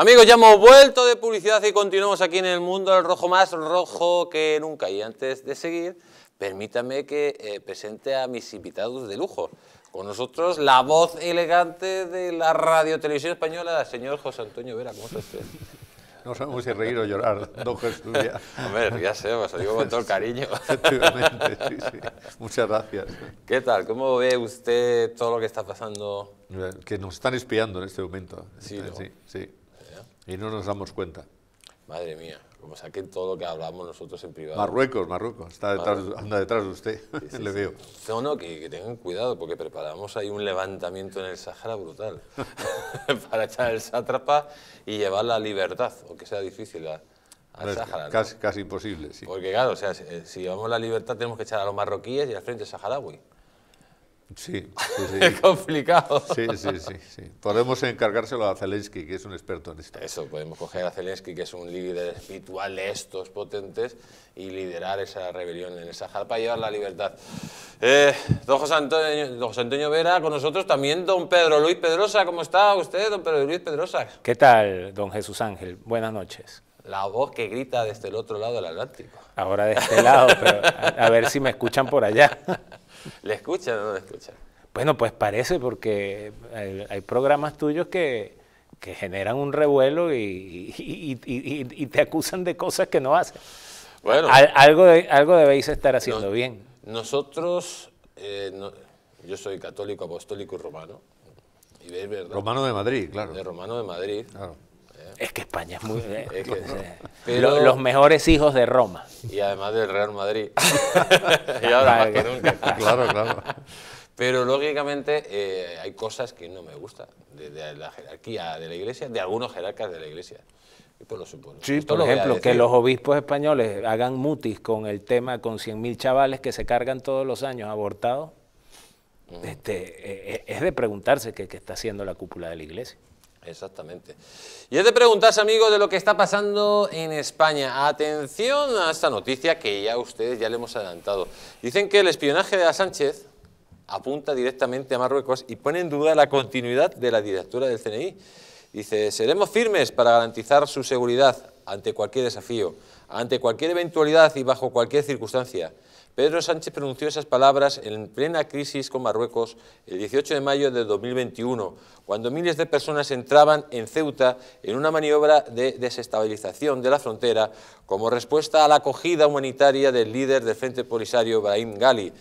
Amigos, ya hemos vuelto de publicidad y continuamos aquí en el mundo del rojo más rojo que nunca. Y antes de seguir, permítame que eh, presente a mis invitados de lujo. Con nosotros la voz elegante de la radio televisión española, el señor José Antonio Vera. ¿Cómo está usted? No sabemos si reír o llorar, don Jesús. Ya. Hombre, ya sé, os lo digo con todo el cariño. Efectivamente, sí, sí. Muchas gracias. ¿Qué tal? ¿Cómo ve usted todo lo que está pasando? Que nos están espiando en este momento. Sí, ¿no? sí, sí. Y no nos damos cuenta. Madre mía, como saquen todo lo que hablamos nosotros en privado. Marruecos, Marruecos, está detrás, anda detrás de usted, Sí, sí, le sí. veo. No, no, que, que tengan cuidado porque preparamos ahí un levantamiento en el Sahara brutal para echar el sátrapa y llevar la libertad, aunque sea difícil, a- al Es Sahara. ¿no? casi, casi imposible, sí. Porque claro, o sea, si, si llevamos la libertad tenemos que echar a los marroquíes y al frente saharaui. Sí, sí, sí. Es complicado. Sí, sí, sí, sí. Podemos encargárselo a Zelensky, que es un experto en esto. Eso, podemos coger a Zelensky, que es un líder espiritual de estos potentes, y liderar esa rebelión en el Sahara para llevar la libertad. Eh, don, José Antonio, don José Antonio Vera, con nosotros también don Pedro Luis Pedrosa. ¿Cómo está usted, don Pedro Luis Pedrosa? ¿Qué tal, don Jesús Ángel? Buenas noches. La voz que grita desde el otro lado del Atlántico. Ahora de este lado, pero a, a ver si me escuchan por allá. ¿Le escuchan o no le escuchan? Bueno, pues parece porque hay, hay programas tuyos que, que generan un revuelo y, y- y- y- y te acusan de cosas que no hacen. Bueno, Al- algo, de- algo debéis estar haciendo No. bien. nosotros, eh, no- yo soy católico, apostólico y romano. Y es verdad. Romano de Madrid, claro. De romano de Madrid. claro. Es que España es muy... eh, Es que- pero- lo- los mejores hijos de Roma. y además del Real Madrid. y ahora más que nunca. Claro, claro. Pero lógicamente eh, hay cosas que no me gustan de, de la jerarquía de la Iglesia, de algunos jerarcas de la Iglesia. Y por lo supuesto. Sí, por lo ejemplo, que los obispos españoles hagan mutis con el tema con 100.000 chavales que se cargan todos los años abortados, este, eh, es de preguntarse qué, qué está haciendo la cúpula de la iglesia. Exactamente. Y es de preguntarse, amigos, de lo que está pasando en España. Atención a esta noticia que ya ustedes ya le hemos adelantado. Dicen que el espionaje de la Sánchez apunta directamente a Marruecos y pone en duda la continuidad de la directura del CNI. Dice, seremos firmes para garantizar su seguridad ante cualquier desafío, ante cualquier eventualidad y bajo cualquier circunstancia. Pedro Sánchez pronunció esas palabras en plena crisis con Marruecos el 18 de mayo de 2021, cuando miles de personas entraban en Ceuta en una maniobra de desestabilización de la frontera como respuesta a la acogida humanitaria del líder del Frente Polisario, Brahim Gali.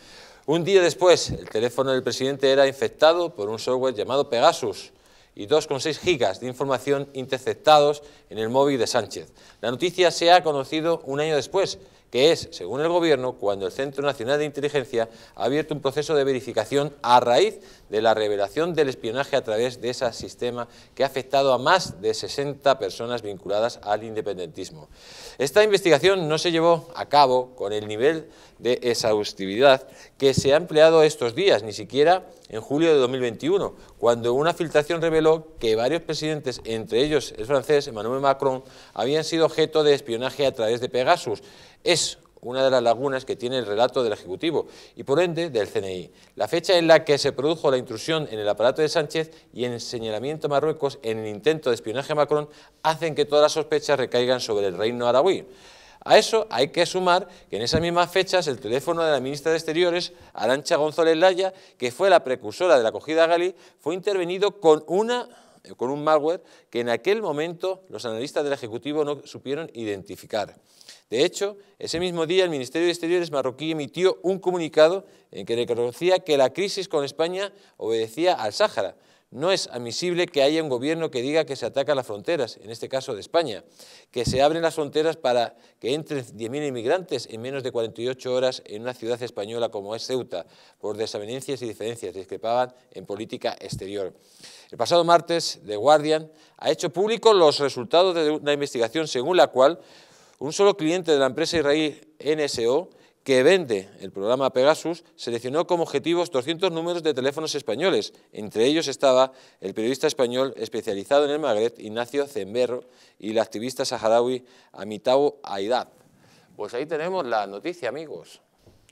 Un día después, el teléfono del presidente era infectado por un software llamado Pegasus y 2,6 gigas de información interceptados en el móvil de Sánchez. La noticia se ha conocido un año después, que es, según el Gobierno, cuando el Centro Nacional de Inteligencia ha abierto un proceso de verificación a raíz de la revelación del espionaje a través de ese sistema que ha afectado a más de 60 personas vinculadas al independentismo. Esta investigación no se llevó a cabo con el nivel de exhaustividad que se ha empleado estos días, ni siquiera en julio de 2021, cuando una filtración reveló que varios presidentes, entre ellos el francés Emmanuel Macron, habían sido objeto de espionaje a través de Pegasus. Es una de las lagunas que tiene el relato del Ejecutivo y por ende del CNI. La fecha en la que se produjo la intrusión en el aparato de Sánchez y el señalamiento a Marruecos en el intento de espionaje a Macron hacen que todas las sospechas recaigan sobre el reino aragüí. A eso hay que sumar que en esas mismas fechas el teléfono de la ministra de Exteriores, Arancha González Laya, que fue la precursora de la acogida a Gali, fue intervenido con una con un malware que en aquel momento los analistas del Ejecutivo no supieron identificar. De hecho, ese mismo día el Ministerio de Exteriores marroquí emitió un comunicado en que reconocía que la crisis con España obedecía al Sáhara. No es admisible que haya un gobierno que diga que se atacan las fronteras, en este caso de España, que se abren las fronteras para que entren 10.000 inmigrantes en menos de 48 horas en una ciudad española como es Ceuta, por desavenencias y diferencias, discrepaban en política exterior. El pasado martes, The Guardian ha hecho público los resultados de una investigación según la cual un solo cliente de la empresa israelí NSO que vende el programa Pegasus seleccionó como objetivos 200 números de teléfonos españoles. Entre ellos estaba el periodista español especializado en el Magreb, Ignacio Zemberro, y la activista saharaui Amitau Aidab. Pues ahí tenemos la noticia, amigos.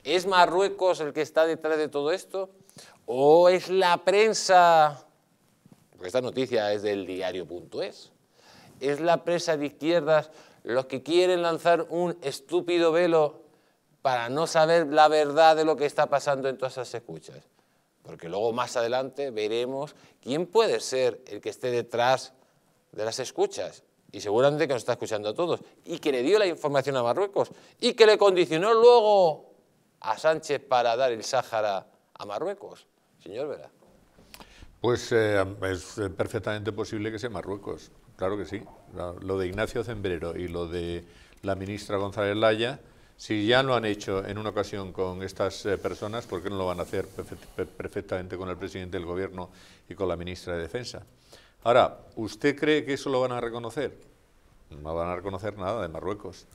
¿Es Marruecos el que está detrás de todo esto? ¿O es la prensa? Porque esta noticia es del diario.es. ¿Es la presa de izquierdas los que quieren lanzar un estúpido velo para no saber la verdad de lo que está pasando en todas esas escuchas? Porque luego más adelante veremos quién puede ser el que esté detrás de las escuchas. Y seguramente que nos está escuchando a todos. Y que le dio la información a Marruecos. Y que le condicionó luego a Sánchez para dar el Sáhara a Marruecos. Señor Vera. Pues eh, es eh, perfectamente posible que sea Marruecos, claro que sí. Lo de Ignacio Zembrero y lo de la ministra González Laya, si ya lo han hecho en una ocasión con estas eh, personas, ¿por qué no lo van a hacer perfectamente con el presidente del gobierno y con la ministra de Defensa? Ahora, ¿usted cree que eso lo van a reconocer? No van a reconocer nada de Marruecos.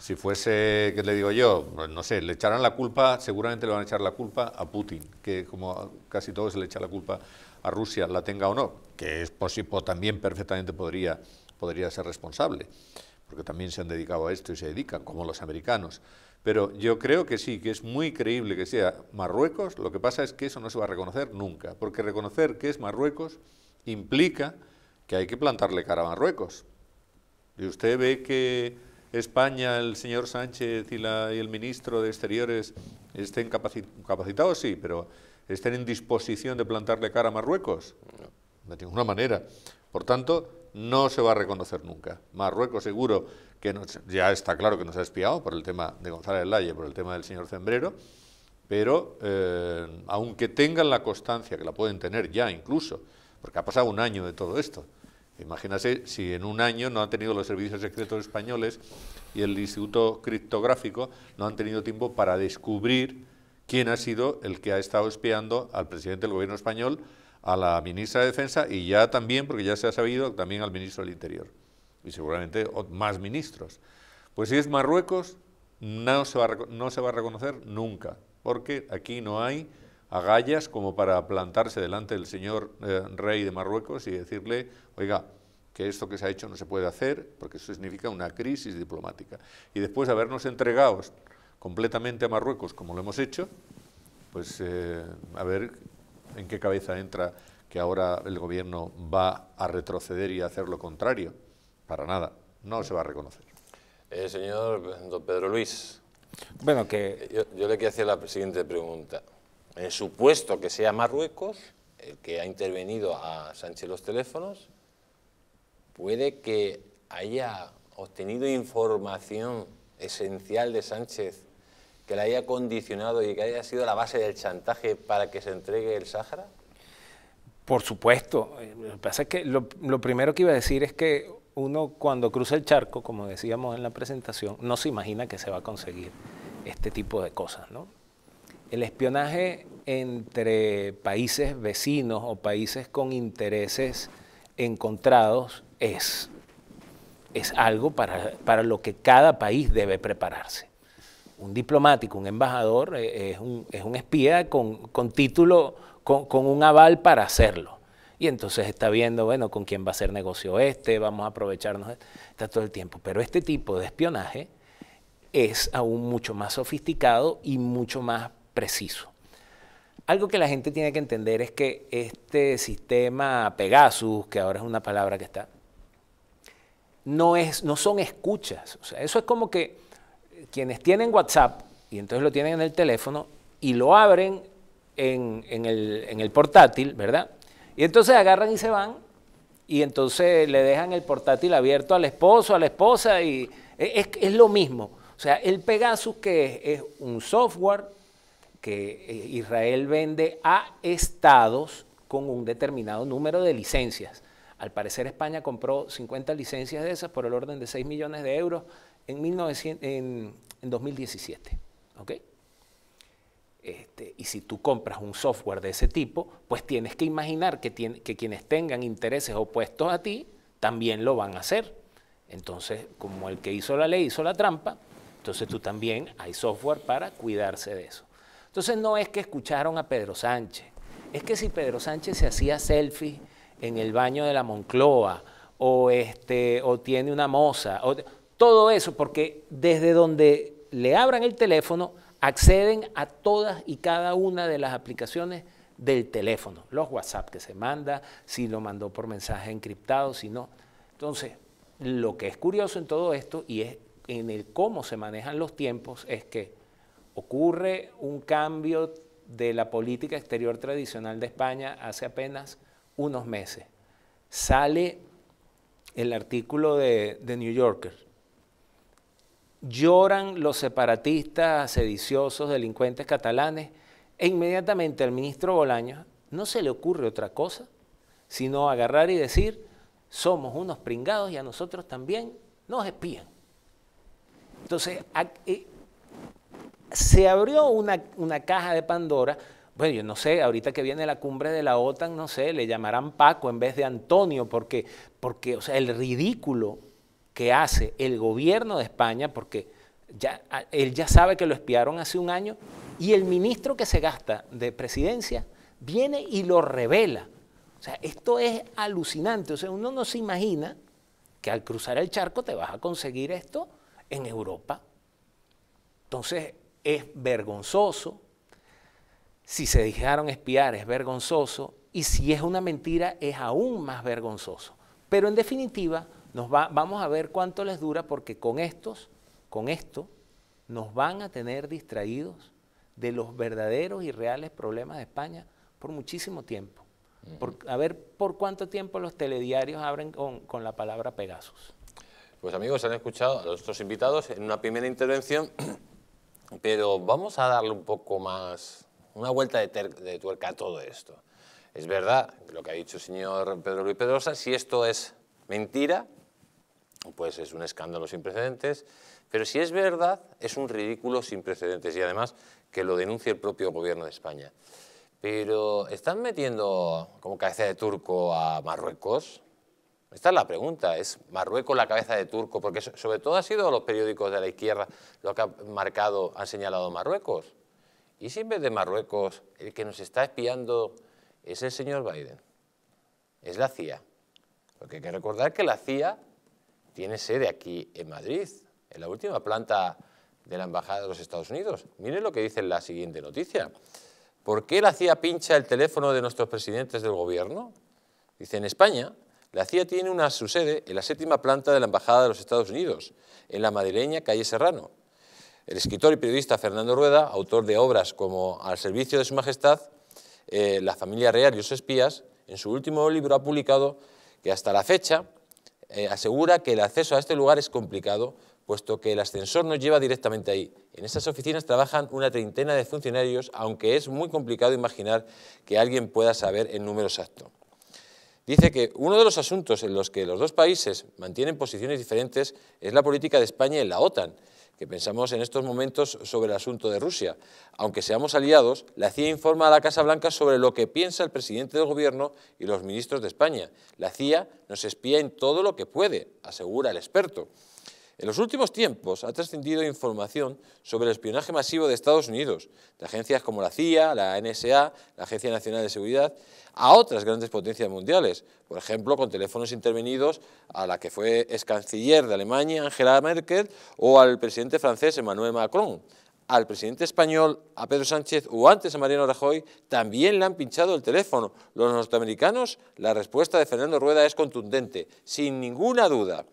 Si fuese, ¿qué le digo yo? Pues no sé, le echarán la culpa, seguramente le van a echar la culpa a Putin, que como casi todo se le echa la culpa a Rusia, la tenga o no, que es posible, también perfectamente podría, podría ser responsable, porque también se han dedicado a esto y se dedican, como los americanos. Pero yo creo que sí, que es muy creíble que sea Marruecos, lo que pasa es que eso no se va a reconocer nunca, porque reconocer que es Marruecos implica que hay que plantarle cara a Marruecos. Y usted ve que España, el señor Sánchez y, y el ministro de Exteriores estén capacitados, sí, pero estén en disposición de plantarle cara a Marruecos? de ninguna manera. Por tanto, no se va a reconocer nunca. Marruecos seguro que ya está claro que nos ha espiado por el tema de González Laye, por el tema del señor Zembrero, pero eh, aunque tengan la constancia, que la pueden tener ya incluso, porque ha pasado un año de todo esto, imagínase si en un año no han tenido los servicios secretos españoles y el Instituto Criptográfico no han tenido tiempo para descubrir quién ha sido el que ha estado espiando al presidente del gobierno español, a la ministra de Defensa y ya también, porque ya se ha sabido, también al ministro del Interior. Y seguramente más ministros. Pues si es Marruecos, no se va a, no se va a reconocer nunca, porque aquí no hay agallas como para plantarse delante del señor eh, rey de Marruecos y decirle, oiga, que esto que se ha hecho no se puede hacer, porque eso significa una crisis diplomática. Y después de habernos entregado completamente a Marruecos, como lo hemos hecho, pues eh, a ver en qué cabeza entra que ahora el gobierno va a retroceder y a hacer lo contrario. Para nada, no se va a reconocer. Eh, señor don Pedro Luis, bueno, que... Yo, yo, le quiero hacer la siguiente pregunta. En el supuesto que sea Marruecos el que ha intervenido a Sánchez los teléfonos, puede que haya obtenido información esencial de Sánchez que le haya condicionado y que haya sido la base del chantaje para que se entregue el Sáhara? Por supuesto. Lo que pasa es que lo, primero que iba a decir es que uno cuando cruza el charco, como decíamos en la presentación, no se imagina que se va a conseguir este tipo de cosas. El espionaje entre países vecinos o países con intereses encontrados es, es algo para, para lo que cada país debe prepararse un diplomático, un embajador, eh, es, un, es, espía con, título, con, con, un aval para hacerlo. Y entonces está viendo, bueno, con quién va a hacer negocio este, vamos a aprovecharnos, está todo el tiempo. Pero este tipo de espionaje es aún mucho más sofisticado y mucho más preciso. Algo que la gente tiene que entender es que este sistema Pegasus, que ahora es una palabra que está, no, es, no son escuchas. O sea, eso es como que quienes tienen WhatsApp y entonces lo tienen en el teléfono y lo abren en, el, portátil, ¿verdad? Y entonces agarran y se van y entonces le dejan el portátil abierto al esposo, a la esposa y es, es lo mismo. O sea, el Pegasus que es, un software que eh, Israel vende a estados con un determinado número de licencias. Al parecer España compró 50 licencias de esas por el orden de 6 millones de euros en, 1900, en, 2017. ¿ok? Este, y si tú compras un software de ese tipo, pues tienes que imaginar que, que quienes tengan intereses opuestos a ti también lo van a hacer. Entonces, como el que hizo la ley hizo la trampa, entonces tú también hay software para cuidarse de eso. Entonces no es que escucharon a Pedro Sánchez, es que si Pedro Sánchez se hacía selfie en el baño de la Moncloa o, este, o tiene una moza, o, todo eso, porque desde donde le abran el teléfono, acceden a todas y cada una de las aplicaciones del teléfono, los WhatsApp que se manda, si lo mandó por mensaje encriptado, si no. Entonces, lo que es curioso en todo esto y es en el cómo se manejan los tiempos es que ocurre un cambio de la política exterior tradicional de España hace apenas unos meses. Sale el artículo de, de New Yorker. Lloran los separatistas, sediciosos, delincuentes catalanes e inmediatamente al ministro Bolaños no se le ocurre otra cosa sino agarrar y decir, somos unos pringados y a nosotros también nos espían. Entonces, eh, se abrió una, una, caja de Pandora. Bueno, yo no sé, ahorita que viene la cumbre de la OTAN, no sé, le llamarán Paco en vez de Antonio, porque, porque o sea, el ridículo que hace el gobierno de España, porque él ya sabe que lo espiaron hace un año, y el ministro que se gasta de presidencia viene y lo revela. O sea, esto es alucinante. O sea, uno no se imagina que al cruzar el charco te vas a conseguir esto en Europa. Entonces, es vergonzoso. Si se dejaron espiar, es vergonzoso. Y si es una mentira, es aún más vergonzoso. Pero en definitiva, nos vamos a ver cuánto les dura, porque con estos, con esto, nos van a tener distraídos de los verdaderos y reales problemas de España por muchísimo tiempo. a ver por cuánto tiempo los telediarios abren con, con la palabra Pegasus. Pues amigos, han escuchado a nuestros invitados en una primera intervención, pero vamos a darle un poco más, una vuelta de, tuerca a todo esto. Es verdad lo que ha dicho el señor Pedro Luis Pedrosa, si esto es mentira, pues es un escándalo sin precedentes, pero si es verdad, es un ridículo sin precedentes y además que lo denuncie el propio gobierno de España. Pero ¿están metiendo como cabeza de turco a Marruecos? Esta es la pregunta, ¿es Marruecos la cabeza de turco? Porque sobre todo ha sido los periódicos de la izquierda lo que han marcado, han señalado Marruecos. ¿Y si en vez de Marruecos el que nos está espiando es el señor Biden? Es la CIA. Porque hay que recordar que la CIA tiene sede aquí en Madrid, en la última planta de la Embajada de los Estados Unidos. Miren lo que dice la siguiente noticia. ¿Por qué la CIA pincha el teléfono de nuestros presidentes del gobierno? Dice, en España la CIA tiene una su sede en la séptima planta de la Embajada de los Estados Unidos, en la madrileña calle Serrano. El escritor y periodista Fernando Rueda, autor de obras como Al servicio de su majestad, eh, La familia real y los espías, en su último libro ha publicado que hasta la fecha eh, asegura que el acceso a este lugar es complicado, puesto que el ascensor no lleva directamente ahí. En estas oficinas trabajan una treintena de funcionarios, aunque es muy complicado imaginar que alguien pueda saber el número exacto dice que uno de los asuntos en los que los dos países mantienen posiciones diferentes es la política de España en la OTAN, que pensamos en estos momentos sobre el asunto de Rusia. Aunque seamos aliados, la CIA informa a la Casa Blanca sobre lo que piensa el presidente del Gobierno y los ministros de España. La CIA nos espía en todo lo que puede, asegura el experto. En los últimos tiempos ha trascendido información sobre el espionaje masivo de Estados Unidos, de agencias como la CIA, la NSA, la Agencia Nacional de Seguridad, a otras grandes potencias mundiales, por ejemplo, con teléfonos intervenidos a la que fue ex canciller de Alemania, Angela Merkel, o al presidente francés, Emmanuel Macron. Al presidente español, a Pedro Sánchez, o antes a Mariano Rajoy, también le han pinchado el teléfono. Los norteamericanos, la respuesta de Fernando Rueda es contundente, sin ninguna duda.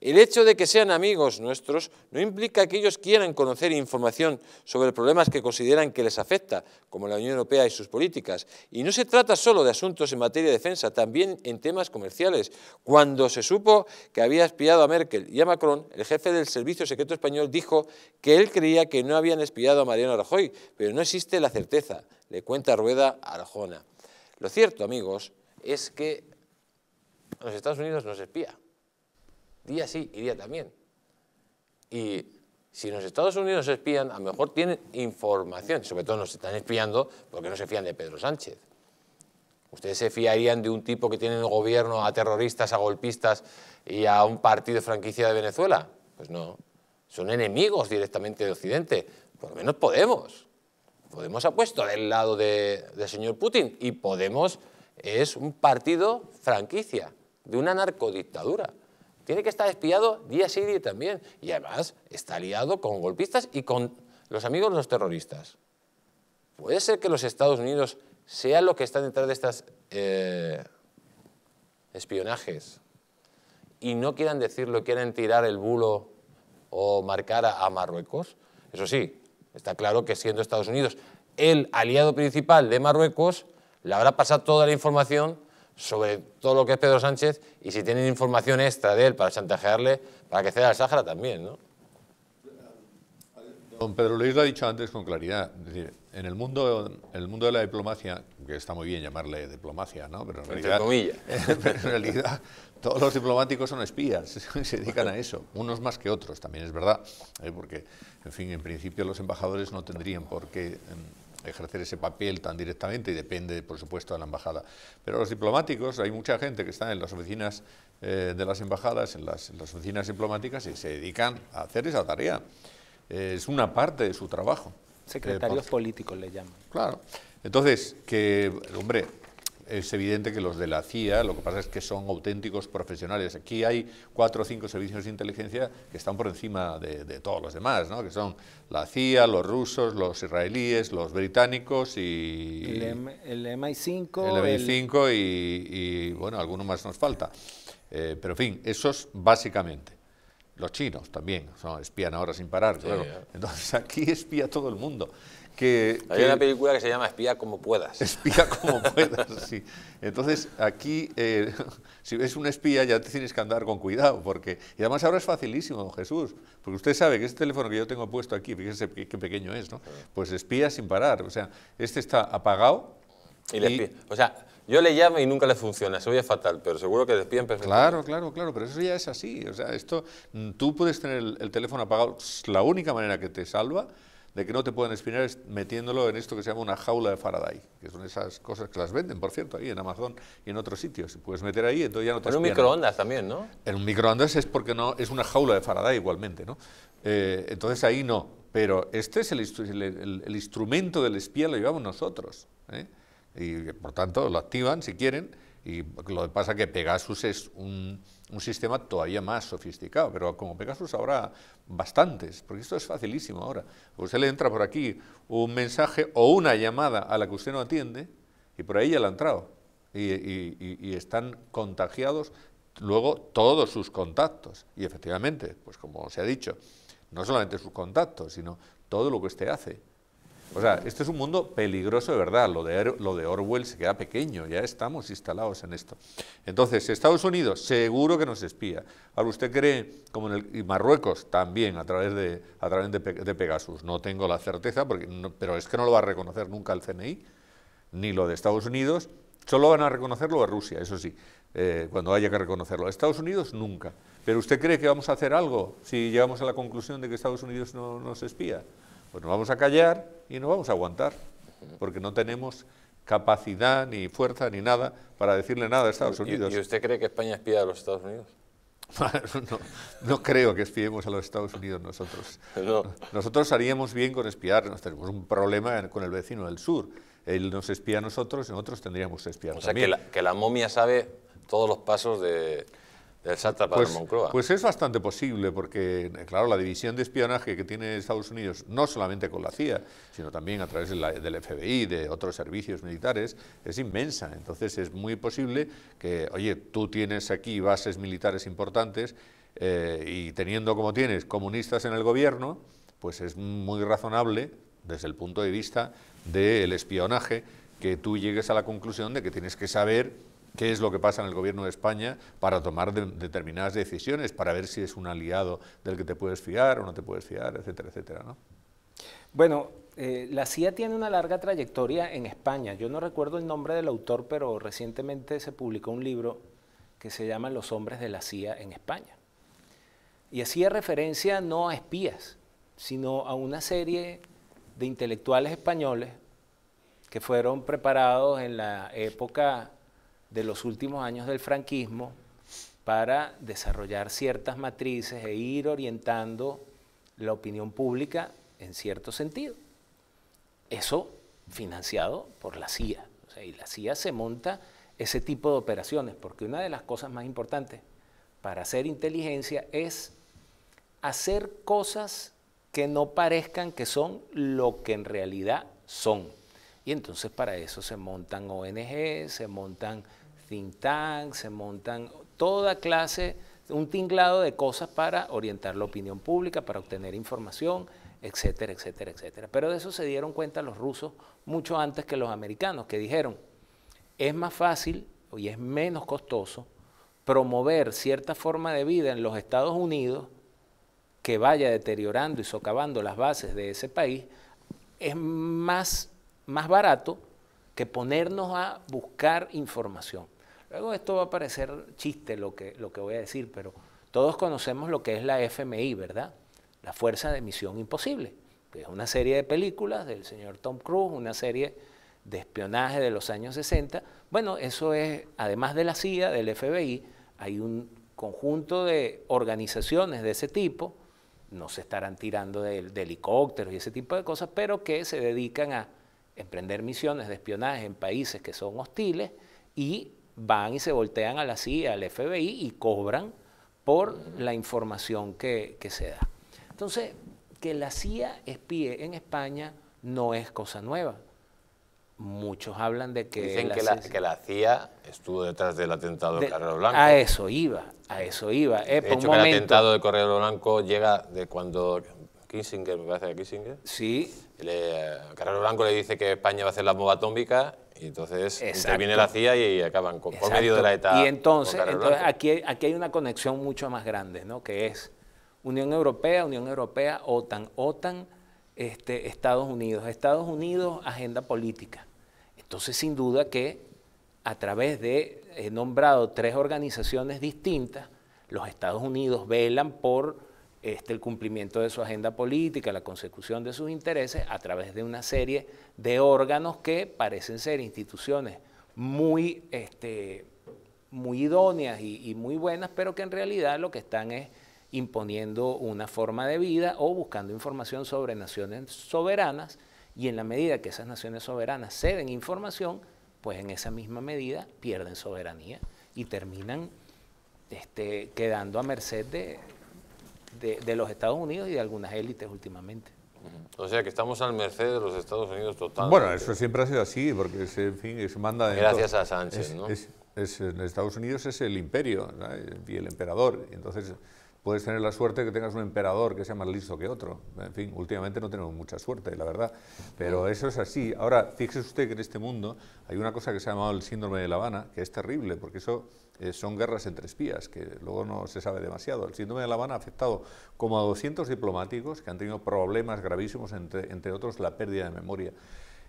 El hecho de que sean amigos nuestros no implica que ellos quieran conocer información sobre problemas que consideran que les afecta, como la Unión Europea y sus políticas. Y no se trata solo de asuntos en materia de defensa, también en temas comerciales. Cuando se supo que había espiado a Merkel y a Macron, el jefe del Servicio Secreto Español dijo que él creía que no habían espiado a Mariano Rajoy, pero no existe la certeza, le cuenta Rueda a Arjona. Lo cierto, amigos, es que los Estados Unidos nos espía día sí y día también. Y si los Estados Unidos espían, a lo mejor tienen información, sobre todo nos están espiando porque no se fían de Pedro Sánchez. ¿Ustedes se fiarían de un tipo que tiene en el gobierno a terroristas, a golpistas y a un partido franquicia de Venezuela? Pues no, son enemigos directamente de Occidente. Por lo menos Podemos. Podemos ha puesto del lado del señor Putin y Podemos es un partido franquicia de una narcodictadura. Tiene que estar espiado día sí día también. Y además está aliado con golpistas y con los amigos de los terroristas. ¿Puede ser que los Estados Unidos sean lo que están detrás de estos eh, espionajes y no quieran decirlo, quieren tirar el bulo o marcar a Marruecos. Eso sí, está claro que siendo Estados Unidos el aliado principal de Marruecos, le habrá pasado toda la información sobre todo lo que es Pedro Sánchez y si tienen información extra de él para chantajearle, para que ceda al Sáhara también, ¿no? Don Pedro Luis lo ha dicho antes con claridad. Es decir, en el mundo, en el mundo de la diplomacia, que está muy bien llamarle diplomacia, ¿no? Pero en Entre realidad, comillas. pero en realidad todos los diplomáticos son espías, se dedican a eso, unos más que otros, también es verdad, ¿eh? porque, en fin, en principio los embajadores no tendrían por qué em, ejercer ese papel tan directamente y depende, por supuesto, de la embajada. Pero los diplomáticos, hay mucha gente que está en las oficinas eh, de las embajadas, en las, en las oficinas diplomáticas y se dedican a hacer esa tarea. Eh, es una parte de su trabajo. Secretarios Eh, políticos le llaman. Claro. Entonces, que, hombre, es evidente que los de la CIA, lo que pasa es que son auténticos profesionales. Aquí hay cuatro o cinco servicios de inteligencia que están por encima de, de todos los demás, ¿no? que son la CIA, los rusos, los israelíes, los británicos y... El, M- el MI5, el el- MI5 y, y, bueno, alguno más nos falta. Eh, pero en fin, esos básicamente. Los chinos también, son, espían ahora sin parar, claro. Entonces aquí espía todo el mundo. Que, Hay que- una película que se llama Espía como puedas. espía como puedas, sí. Entonces, aquí, eh, si ves un espía, ya te tienes que andar con cuidado, porque, y además ahora es facilísimo, don Jesús, porque usted sabe que este teléfono que yo tengo puesto aquí, fíjese qué, qué pequeño es, ¿no? Pues espía sin parar, o sea, este está apagado. Y le espía- O sea, yo le llamo y nunca le funciona, se oye fatal, pero seguro que espían perfectamente. Claro, claro, claro, pero eso ya es así, o sea, esto, mm, tú puedes tener el, el teléfono apagado, la única manera que te salva de que no te puedan espiar es metiéndolo en esto que se llama una jaula de Faraday, que son esas cosas que las venden, por cierto, ahí en Amazon y en otros sitios. Puedes meter ahí, entonces ya no te Con un microondas también, ¿no? En un microondas es porque no es una jaula de Faraday igualmente, ¿no? Eh, entonces ahí no. Pero este es el, instru- el- el- el instrumento del espía, lo llevamos nosotros. ¿eh? Y por tanto lo activan si quieren. Y lo que pasa es que Pegasus es un, un sistema todavía más sofisticado, pero como Pegasus habrá bastantes, porque esto es facilísimo ahora. Usted le entra por aquí un mensaje o una llamada a la que usted no atiende y por ahí ya le ha entrado. Y- y están contagiados luego todos sus contactos. Y efectivamente, pues como se ha dicho, no solamente sus contactos, sino todo lo que usted hace. O sea, este es un mundo peligroso de verdad. Lo de, lo de Orwell se queda pequeño, ya estamos instalados en esto. Entonces, Estados Unidos seguro que nos espía. Ahora, ¿usted cree, como en el, y Marruecos también, a través, de, a través de, Pe- de Pegasus? No tengo la certeza, porque no- pero es que no lo va a reconocer nunca el CNI, ni lo de Estados Unidos. Solo van a reconocerlo de Rusia, eso sí, eh, cuando haya que reconocerlo. Estados Unidos nunca. ¿Pero usted cree que vamos a hacer algo si llegamos a la conclusión de que Estados Unidos no nos espía? Pues nos vamos a callar y no vamos a aguantar, porque no tenemos capacidad, ni fuerza, ni nada para decirle nada a Estados ¿Y- Unidos. ¿Y, usted cree que España espía a los Estados Unidos? no, no creo que espiemos a los Estados Unidos nosotros. No. Nosotros haríamos bien con espiar, nos tenemos un problema con el vecino del sur. Él nos espía a nosotros y nosotros tendríamos que espiar O sea, que también. la, que la momia sabe todos los pasos de, del sátrapa Pues, de Moncloa. pues es bastante posible, porque, claro, la división de espionaje que tiene Estados Unidos, no solamente con la CIA, sino también a través de la- del FBI, de otros servicios militares, es inmensa. Entonces es muy posible que, oye, tú tienes aquí bases militares importantes eh, y teniendo como tienes comunistas en el gobierno, pues es muy razonable, desde el punto de vista del espionaje, que tú llegues a la conclusión de que tienes que saber qué es lo que pasa en el gobierno de España para tomar de- determinadas decisiones, para ver si es un aliado del que te puedes fiar o no te puedes fiar, etcétera, etcétera. ¿no? Bueno, eh, la CIA tiene una larga trayectoria en España. Yo no recuerdo el nombre del autor, pero recientemente se publicó un libro que se llama Los hombres de la CIA en España. Y hacía referencia no a espías, sino a una serie de intelectuales españoles que fueron preparados en la época de los últimos años del franquismo para desarrollar ciertas matrices e ir orientando la opinión pública en cierto sentido. Eso financiado por la CIA. Y la CIA se monta ese tipo de operaciones, porque una de las cosas más importantes para hacer inteligencia es hacer cosas que no parezcan que son lo que en realidad son. Y entonces para eso se montan ONG, se montan think tanks, se montan toda clase un tinglado de cosas para orientar la opinión pública, para obtener información, etcétera, etcétera, etcétera. Pero de eso se dieron cuenta los rusos mucho antes que los americanos, que dijeron, es más fácil y es menos costoso promover cierta forma de vida en los Estados Unidos que vaya deteriorando y socavando las bases de ese país, es más, más barato que ponernos a buscar información. Luego esto va a parecer chiste lo que, lo que voy a decir, pero todos conocemos lo que es la FMI, ¿verdad? La Fuerza de Misión Imposible, es una serie de películas del señor Tom Cruise, una serie de espionaje de los años 60. Bueno, eso es, además de la CIA, del FBI, hay un conjunto de organizaciones de ese tipo, no se estarán tirando de, helicópteros y ese tipo de cosas, pero que se dedican a emprender misiones de espionaje en países que son hostiles y van y se voltean a la CIA, al FBI y cobran por la información que, que se da. Entonces, que la CIA espíe en España no es cosa nueva. Muchos hablan de que... Dicen que, la, que, la, CIA estuvo detrás del atentado de, Correo Blanco. A eso iba, a eso iba. Eh, de hecho, el atentado de Correo Blanco llega de cuando Kissinger, me parece que Kissinger. Sí. Le, Carrero Blanco le dice que España va a hacer la bomba atómica y entonces interviene la CIA y acaban por medio de la ETA. Y entonces, entonces aquí, aquí hay una conexión mucho más grande, ¿no? que es Unión Europea, Unión Europea, OTAN, OTAN, este, Estados Unidos, Estados Unidos, agenda política. Entonces, sin duda que a través de, he nombrado tres organizaciones distintas, los Estados Unidos velan por este, el cumplimiento de su agenda política, la consecución de sus intereses, a través de una serie de órganos que parecen ser instituciones muy, este, muy idóneas y, muy buenas, pero que en realidad lo que están es imponiendo una forma de vida o buscando información sobre naciones soberanas y en la medida que esas naciones soberanas ceden información, pues en esa misma medida pierden soberanía y terminan este, quedando a merced de, de, los Estados Unidos y de algunas élites últimamente. O sea que estamos al merced de los Estados Unidos totalmente. Bueno, eso siempre ha sido así, porque se, en fin, se manda... De Gracias a Sánchez, ¿no? en Estados Unidos es el imperio y el emperador, entonces puedes tener la suerte de que tengas un emperador que sea más listo que otro. En fin, últimamente no tenemos mucha suerte, la verdad. Pero eso es así. Ahora, fíjese usted que en este mundo hay una cosa que se ha llamado el síndrome de La Habana, que es terrible, porque eso eh, son guerras entre espías, que luego no se sabe demasiado. El síndrome de La Habana ha afectado como a 200 diplomáticos que han tenido problemas gravísimos, entre, entre otros la pérdida de memoria.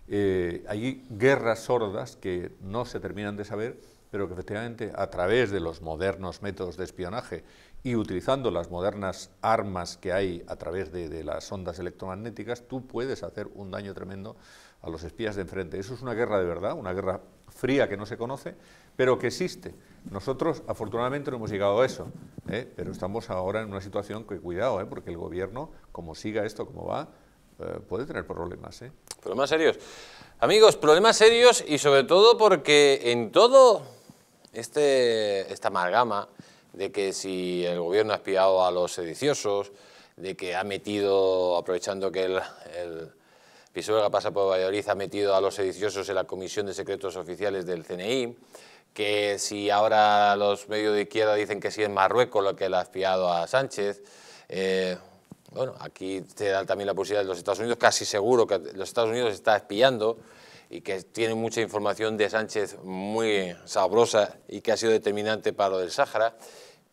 Eh, hay guerras sordas que no se terminan de saber, pero que efectivamente a través de los modernos métodos de espionaje y utilizando las modernas armas que hay a través de, las ondas electromagnéticas, tú puedes hacer un daño tremendo a los espías de enfrente. Eso es una guerra de verdad, una guerra fría que no se conoce, pero que existe. Nosotros, afortunadamente, no hemos llegado a eso, ¿eh? pero estamos ahora en una situación que, cuidado, ¿eh? porque el gobierno, como siga esto como va, eh, puede tener problemas. Problemas serios. Amigos, problemas serios y sobre todo porque en todo este, esta amalgama de que si el gobierno ha espiado a los sediciosos, de que ha metido, aprovechando que el, el que pasa por Valladolid, ha metido a los sediciosos en la Comisión de Secretos Oficiales del CNI, que si ahora los medios de izquierda dicen que si es Marruecos lo que le ha espiado a Sánchez, eh, bueno, aquí te da también la posibilidad de los Estados Unidos, casi seguro que los Estados Unidos está espiando, y que tiene mucha información de Sánchez muy sabrosa y que ha sido determinante para lo del Sáhara.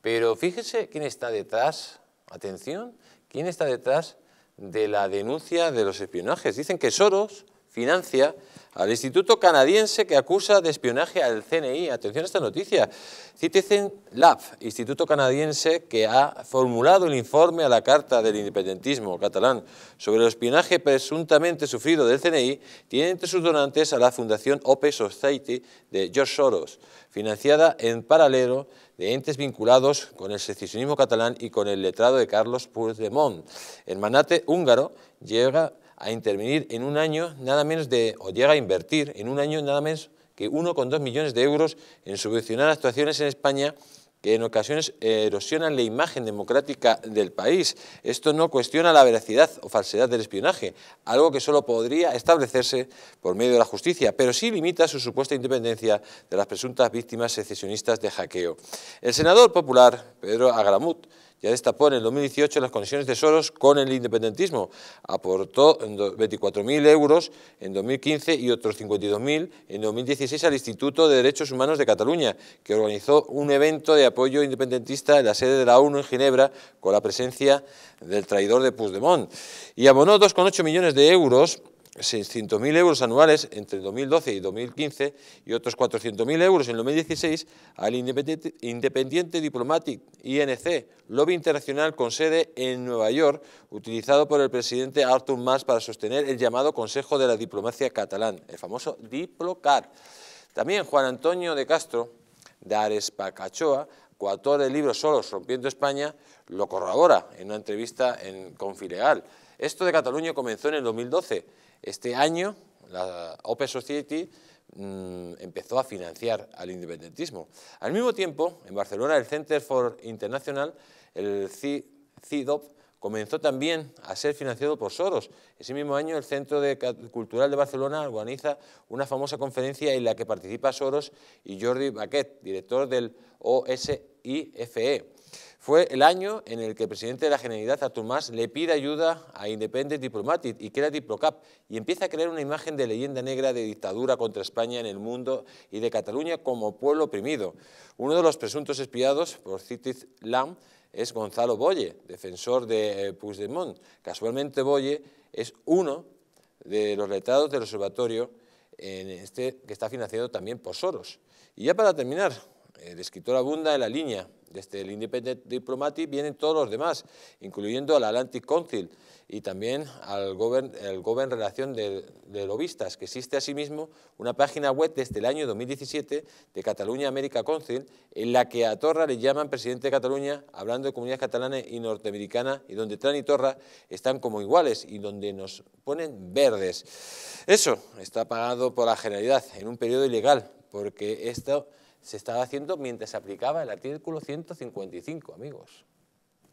Pero fíjese quién está detrás, atención, quién está detrás de la denuncia de los espionajes. Dicen que Soros financia al Instituto Canadiense que acusa de espionaje al CNI. Atención a esta noticia. Citizen Lab, Instituto Canadiense que ha formulado el informe a la Carta del Independentismo catalán sobre el espionaje presuntamente sufrido del CNI, tiene entre sus donantes a la Fundación Open Society de George Soros, financiada en paralelo de entes vinculados con el secesionismo catalán y con el letrado de Carlos Puigdemont. El manate húngaro llega a intervenir en un año nada menos de, o llega a invertir en un año nada menos que 1,2 millones de euros en subvencionar actuaciones en España que en ocasiones erosionan la imagen democrática del país. Esto no cuestiona la veracidad o falsedad del espionaje, algo que solo podría establecerse por medio de la justicia, pero sí limita su supuesta independencia de las presuntas víctimas secesionistas de hackeo. El senador popular, Pedro Agramut, ya destapó en el 2018 las conexiones de Soros con el independentismo. Aportó 24.000 euros en 2015 y otros 52.000 en 2016 al Instituto de Derechos Humanos de Cataluña, que organizó un evento de apoyo independentista en la sede de la ONU en Ginebra con la presencia del traidor de Puigdemont. Y abonó 2,8 millones de euros 600.000 euros anuales entre 2012 y 2015 y otros 400.000 euros en 2016 al Independiente, Independiente Diplomatic INC, lobby internacional con sede en Nueva York, utilizado por el presidente Artur Mas para sostener el llamado Consejo de la Diplomacia Catalán, el famoso Diplocar. También Juan Antonio de Castro, de Arespacachoa, coautor del libro Solos rompiendo España, lo corrobora en una entrevista en Confilegal. Esto de Cataluña comenzó en el 2012 este año, la Open Society mm, empezó a financiar al independentismo. Al mismo tiempo, en Barcelona, el Center for International, el CIDOP, comenzó también a ser financiado por Soros. Ese mismo año, el Centro Cultural de Barcelona organiza una famosa conferencia en la que participa Soros y Jordi Baquet, director del OSIFE. Fue el año en el que el presidente de la Generalidad, Artur Mas, le pide ayuda a Independent Diplomatic y crea Diplocap y empieza a crear una imagen de leyenda negra de dictadura contra España en el mundo y de Cataluña como pueblo oprimido. Uno de los presuntos espiados por Citis Lam es Gonzalo Boye, defensor de eh, Puigdemont. Casualmente Boye es uno de los letrados del observatorio en este, que está financiado también por Soros. Y ya para terminar, el escritor abunda en la línea desde el Independent Diplomatic vienen todos los demás, incluyendo al Atlantic Council y también al Govern, el Govern Relación de, de, Lobistas, que existe asimismo una página web desde el año 2017 de Cataluña América Council, en la que a Torra le llaman presidente de Cataluña, hablando de comunidad catalana y norteamericana, y donde Tran y Torra están como iguales y donde nos ponen verdes. Eso está pagado por la Generalidad en un periodo ilegal, porque esto se estaba haciendo mientras se aplicaba el artículo 155, amigos.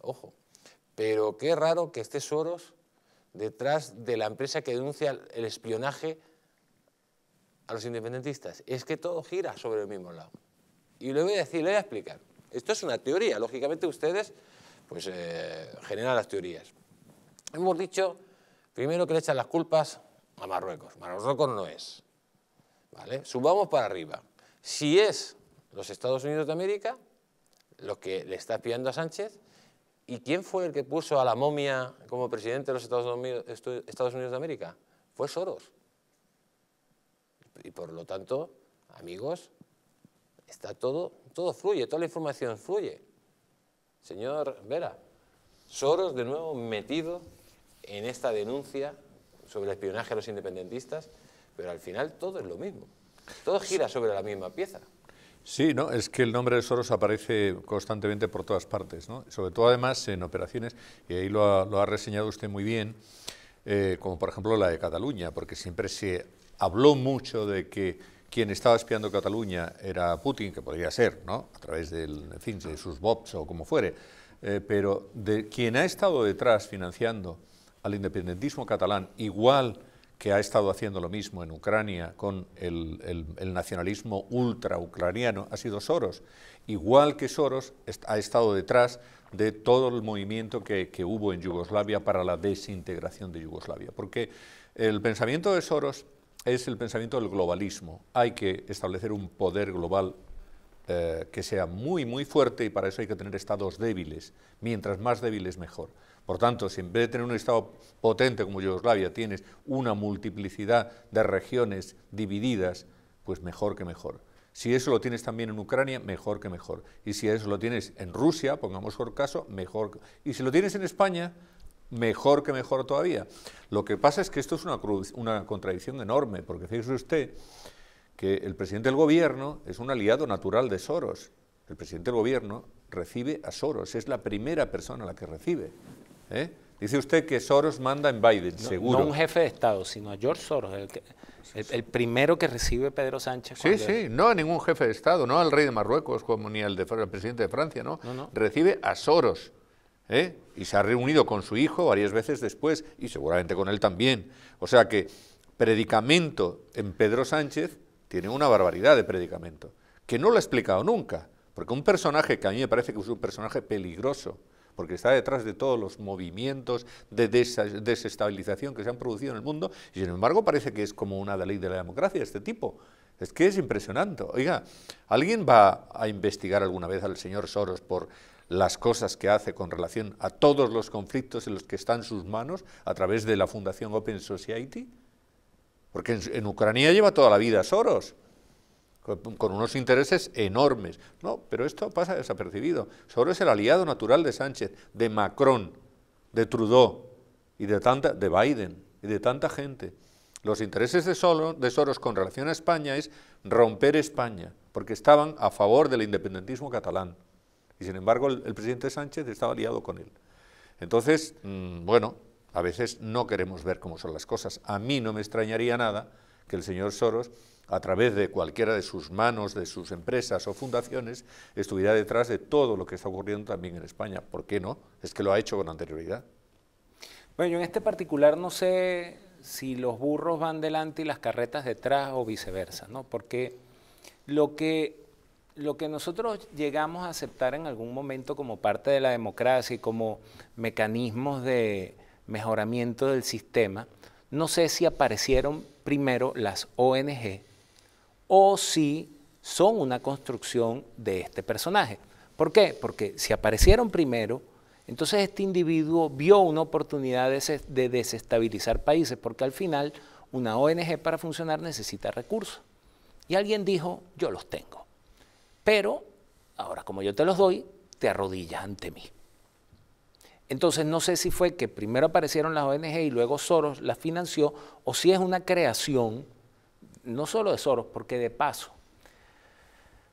Ojo. Pero qué raro que esté Soros detrás de la empresa que denuncia el espionaje a los independentistas. Es que todo gira sobre el mismo lado. Y le voy a decir, le voy a explicar. Esto es una teoría. Lógicamente ustedes pues, eh, generan las teorías. Hemos dicho, primero que le echan las culpas a Marruecos. Marruecos no es. ¿Vale? Subamos para arriba. Si es los Estados Unidos de América, lo que le está espiando a Sánchez, ¿y quién fue el que puso a la momia como presidente de los Estados Unidos, de América? Fue Soros. Y por lo tanto, amigos, está todo, todo fluye, toda la información fluye. Señor Vera, Soros de nuevo metido en esta denuncia sobre el espionaje a los independentistas, pero al final todo es lo mismo. Todo gira sobre la misma pieza. Sí, no, es que el nombre de Soros aparece constantemente por todas partes, ¿no? sobre todo además en operaciones, y ahí lo ha, reseñado usted muy bien, eh, como por ejemplo la de Cataluña, porque siempre se habló mucho de que quien estaba espiando Cataluña era Putin, que podría ser, ¿no? a través del, en fin, de sus bots o como fuere, eh, pero de quien ha estado detrás financiando al independentismo catalán, igual que ha estado haciendo lo mismo en Ucrania con el, nacionalismo ultra-ucraniano, ha sido Soros. Igual que Soros ha estado detrás de todo el movimiento que, hubo en Yugoslavia para la desintegración de Yugoslavia. Porque el pensamiento de Soros es el pensamiento del globalismo. Hay que establecer un poder global eh, que sea muy, muy fuerte y para eso hay que tener estados débiles. Mientras más débiles, mejor. Por tanto, si en vez de tener un Estado potente como Yugoslavia tienes una multiplicidad de regiones divididas, pues mejor que mejor. Si eso lo tienes también en Ucrania, mejor que mejor. Y si eso lo tienes en Rusia, pongamos por caso, mejor. Y si lo tienes en España, mejor que mejor todavía. Lo que pasa es que esto es una, una contradicción enorme, porque fíjese usted que el presidente del gobierno es un aliado natural de Soros. El presidente del gobierno recibe a Soros, es la primera persona a la que recibe. ¿Eh? Dice usted que Soros manda en Biden, No- seguro. No un jefe de Estado, sino a George Soros, el, que- el- el primero que recibe Pedro Sánchez. Sí, sí, no a ningún jefe de Estado, no al rey de Marruecos como ni al, de, al presidente de Francia, no. No, no. Recibe a Soros. ¿eh? Y se ha reunido con su hijo varias veces después y seguramente con él también. O sea que predicamento en Pedro Sánchez tiene una barbaridad de predicamento, que no lo ha explicado nunca, porque un personaje que a mí me parece que es un personaje peligroso, porque está detrás de todos los movimientos de desestabilización que se han producido en el mundo, y sin embargo parece que es como una ley de la democracia este tipo. Es que es impresionante. Oiga, ¿alguien va a investigar alguna vez al señor Soros por las cosas que hace con relación a todos los conflictos en los que está en sus manos a través de la Fundación Open Society? Porque en, en Ucrania lleva toda la vida Soros, con, unos intereses enormes. No, pero esto pasa desapercibido. Soros es el aliado natural de Sánchez, de Macron, de Trudeau y de, tanta, de Biden y de tanta gente. Los intereses de, Soros con relación a España es romper España, porque estaban a favor del independentismo catalán. Y sin embargo el, el presidente Sánchez estaba aliado con él. Entonces, mm, bueno, a veces no queremos ver cómo son las cosas. A mí no me extrañaría nada que el señor Soros, a través de cualquiera de sus manos, de sus empresas o fundaciones, estuviera detrás de todo lo que está ocurriendo también en España. ¿Por qué no? Es que lo ha hecho con anterioridad. Bueno, yo en este particular no sé si los burros van delante y las carretas detrás o viceversa, ¿no? Porque lo que, lo que nosotros llegamos a aceptar en algún momento como parte de la democracia y como mecanismos de mejoramiento del sistema, no sé si aparecieron primero las ONG o si son una construcción de este personaje. ¿Por qué? Porque si aparecieron primero, entonces este individuo vio una oportunidad de, se- de desestabilizar países, porque al final una ONG para funcionar necesita recursos. Y alguien dijo, yo los tengo. Pero ahora como yo te los doy, te arrodillas ante mí. Entonces no sé si fue que primero aparecieron las ONG y luego Soros las financió, o si es una creación, no solo de Soros, porque de paso,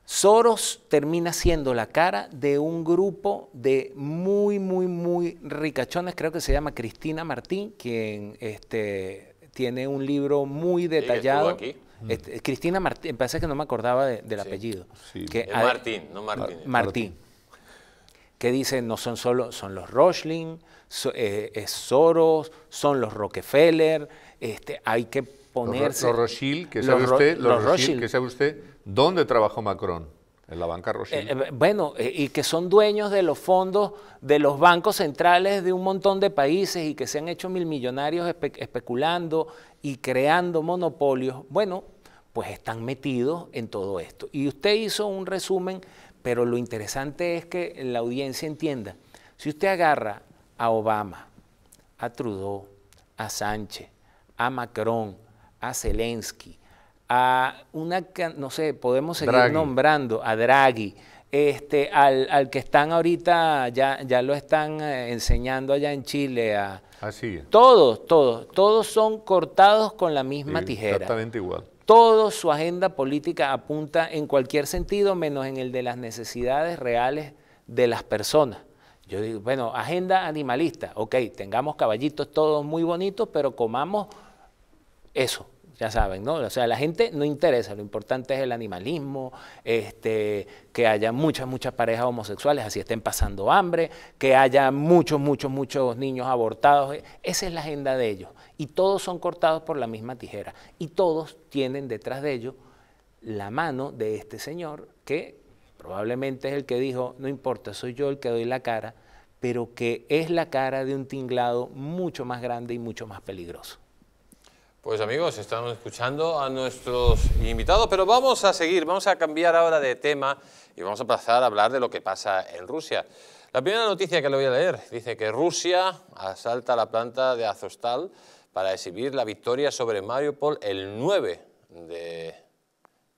Soros termina siendo la cara de un grupo de muy, muy, muy ricachones, creo que se llama Cristina Martín, quien este, tiene un libro muy detallado. aquí. Este, Cristina Martín, me parece que no me acordaba de- del Sí. apellido. Sí. Que Es Martín, no Martínez. Martín, que dice no son solo, son los so- eh, es Soros, son los Rockefeller, este, hay que ponerse... Los Rothschild, que sabe usted, los que sabe usted, ¿dónde trabajó Macron? En la banca Rothschild. Eh, eh, bueno, eh, y que son dueños de los fondos de los bancos centrales de un montón de países y que se han hecho mil millonarios espe- especulando y creando monopolios. Bueno, pues están metidos en todo esto. Y usted hizo un resumen, pero lo interesante es que la audiencia entienda. Si usted agarra a Obama, a Trudeau, a Sánchez, a Macron, a Zelensky, a una, no sé, podemos seguir Draghi. nombrando, a Draghi, este, al, al que están ahorita, ya, ya lo están eh, enseñando allá en Chile, a Así. todos, todos, todos son cortados con la misma sí, tijera. Exactamente igual. Todo su agenda política apunta en cualquier sentido, menos en el de las necesidades reales de las personas. Yo digo, bueno, agenda animalista, ok, tengamos caballitos todos muy bonitos, pero comamos eso, ya saben, ¿no? O sea, la gente no interesa, lo importante es el animalismo, este, que haya muchas, muchas parejas homosexuales, así estén pasando hambre, que haya muchos, muchos, muchos niños abortados, esa es la agenda de ellos. Y todos son cortados por la misma tijera. Y todos tienen detrás de ellos la mano de este señor que probablemente es el que dijo, no importa, soy yo el que doy la cara, pero que es la cara de un tinglado mucho más grande y mucho más peligroso. Pues amigos, estamos escuchando a nuestros invitados, pero vamos a seguir, vamos a cambiar ahora de tema y vamos a pasar a hablar de lo que pasa en Rusia. La primera noticia que le voy a leer dice que Rusia asalta la planta de Azostal para exhibir la victoria sobre Mariupol el 9 de,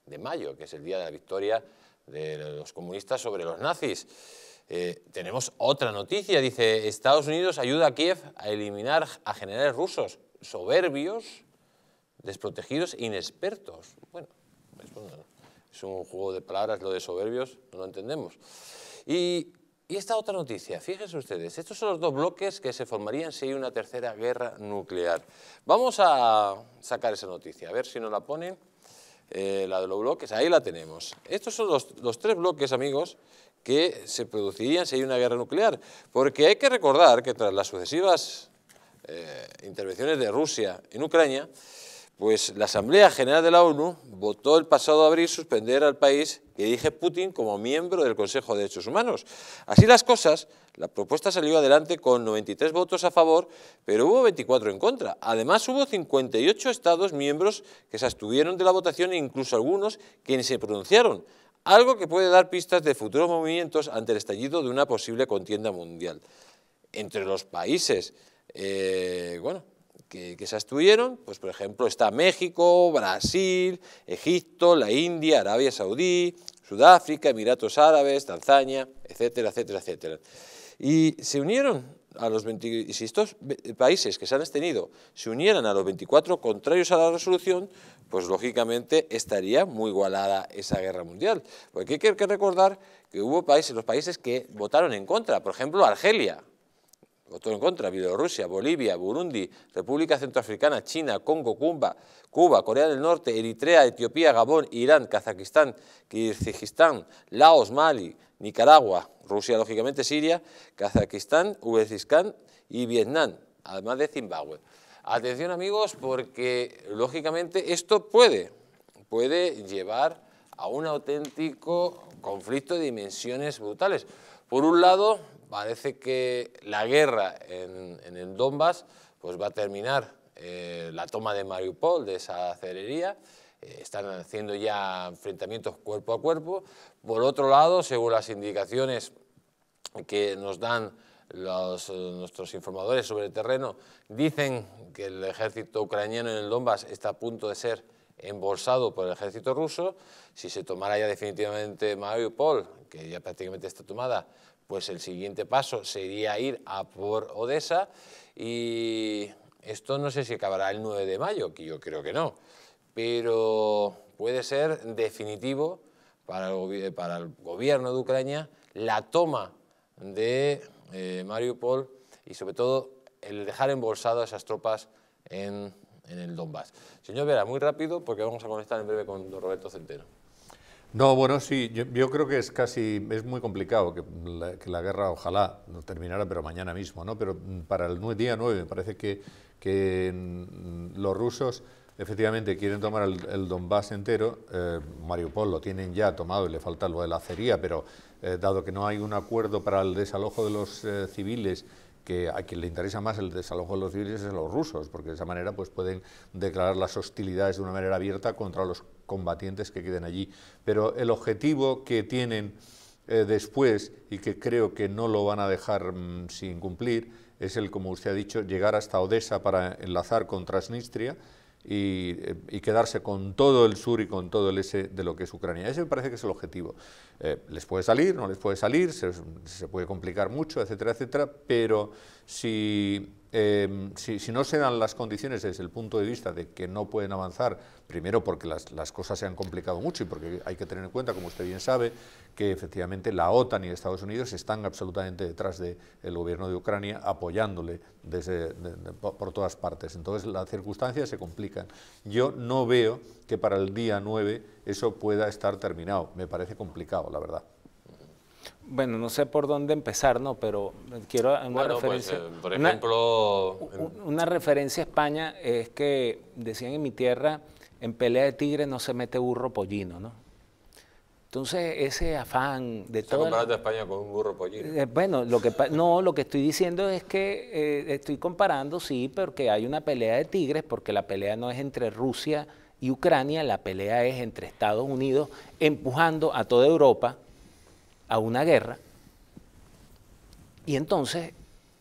de mayo, que es el día de la victoria de los comunistas sobre los nazis. Eh, tenemos otra noticia, dice Estados Unidos ayuda a Kiev a eliminar a generales rusos soberbios, desprotegidos inexpertos. Bueno, es, un juego de palabras lo de soberbios, no lo entendemos. Y Y esta otra noticia, fíjense ustedes, estos son los dos bloques que se formarían si hay una tercera guerra nuclear. Vamos a sacar esa noticia, a ver si nos la ponen, eh, la de los bloques, ahí la tenemos. Estos son los, los tres bloques, amigos, que se producirían si hay una guerra nuclear, porque hay que recordar que tras las sucesivas eh, intervenciones de Rusia en Ucrania, pues la Asamblea General de la ONU votó el pasado abril suspender al país que dirige Putin como miembro del Consejo de Derechos Humanos. Así las cosas, la propuesta salió adelante con 93 votos a favor, pero hubo 24 en contra. Además, hubo 58 Estados miembros que se abstuvieron de la votación e incluso algunos que ni se pronunciaron, algo que puede dar pistas de futuros movimientos ante el estallido de una posible contienda mundial. Entre los países, eh, bueno, que, se abstuvieron, pues por ejemplo está México, Brasil, Egipto, la India, Arabia Saudí, Sudáfrica, Emiratos Árabes, Tanzania, etcétera, etcétera, etcétera. Y se unieron a los 20, si estos países que se han abstenido se unieran a los 24 contrarios a la resolución, pues lógicamente estaría muy igualada esa guerra mundial. Porque hay que recordar que hubo países, los países que votaron en contra, por ejemplo Argelia, votó en contra, Bielorrusia, Bolivia, Burundi, República Centroafricana, China, Congo, Cuba, Cuba, Corea del Norte, Eritrea, Etiopía, Gabón, Irán, Kazajistán, Kirguistán, Laos, Mali, Nicaragua, Rusia, lógicamente, Siria, Kazajistán, Uzbekistán y Vietnam, además de Zimbabue. Atención amigos, porque lógicamente esto puede, puede llevar a un auténtico conflicto de dimensiones brutales. Por un lado, parece que la guerra en, el Donbass pues va a terminar eh, la toma de Mariupol, de esa acelería, eh, están haciendo ya enfrentamientos cuerpo a cuerpo. Por otro lado, según las indicaciones que nos dan los, nuestros informadores sobre el terreno, dicen que el ejército ucraniano en el Donbass está a punto de ser embolsado por el ejército ruso. Si se tomara ya definitivamente Mariupol, que ya prácticamente está tomada, pues el siguiente paso sería ir a por Odessa y esto no sé si acabará el 9 de mayo, que yo creo que no, pero puede ser definitivo para el, gobierno de Ucrania la toma de eh, Mariupol y sobre todo el dejar embolsado a esas tropas en, en el Donbass. Señor Vera, muy rápido porque vamos a conectar en breve con don Roberto Centeno. No, bueno, sí, yo, creo que es casi, es muy complicado que la, guerra ojalá no terminara, pero mañana mismo, ¿no? Pero para el día 9 me parece que, que los rusos efectivamente quieren tomar el, Donbass entero, eh, Mariupol lo tienen ya tomado y le falta lo de la acería, pero eh, dado que no hay un acuerdo para el desalojo de los eh, civiles que a quien le interesa más el desalojo de los civiles es a los rusos, porque de esa manera pues, pueden declarar las hostilidades de una manera abierta contra los combatientes que queden allí. Pero el objetivo que tienen eh, después, y que creo que no lo van a dejar mm, sin cumplir, es el, como usted ha dicho, llegar hasta Odessa para enlazar con Transnistria, eh, y, quedarse con todo el sur y con todo el este de lo que es Ucrania. Ese me parece que es el objetivo. Eh, les puede salir, no les puede salir, se, puede complicar mucho, etcétera, etcétera, pero si si, no se dan las condiciones desde el punto de vista de que no pueden avanzar, primero porque las, cosas se han complicado mucho y porque hay que tener en cuenta, como usted bien sabe, que efectivamente la OTAN y Estados Unidos están absolutamente detrás del gobierno de Ucrania, apoyándole desde, por todas partes. Entonces las circunstancias se complican. Yo no veo que para el día 9 eso pueda estar terminado. Me parece complicado, la verdad. Bueno, no sé por dónde empezar, ¿no? Pero quiero una pues, referencia. Eh, por ejemplo. Una, referencia a España es que decían en mi tierra, en pelea de tigre no se mete burro pollino, ¿no? Entonces, ese afán de todo. comparando a España con un burro pollino? Eh, bueno, lo que, no, lo que estoy diciendo es que eh, estoy comparando, sí, porque hay una pelea de tigres, porque la pelea no es entre Rusia y Ucrania, la pelea es entre Estados Unidos empujando a toda Europa a una guerra y entonces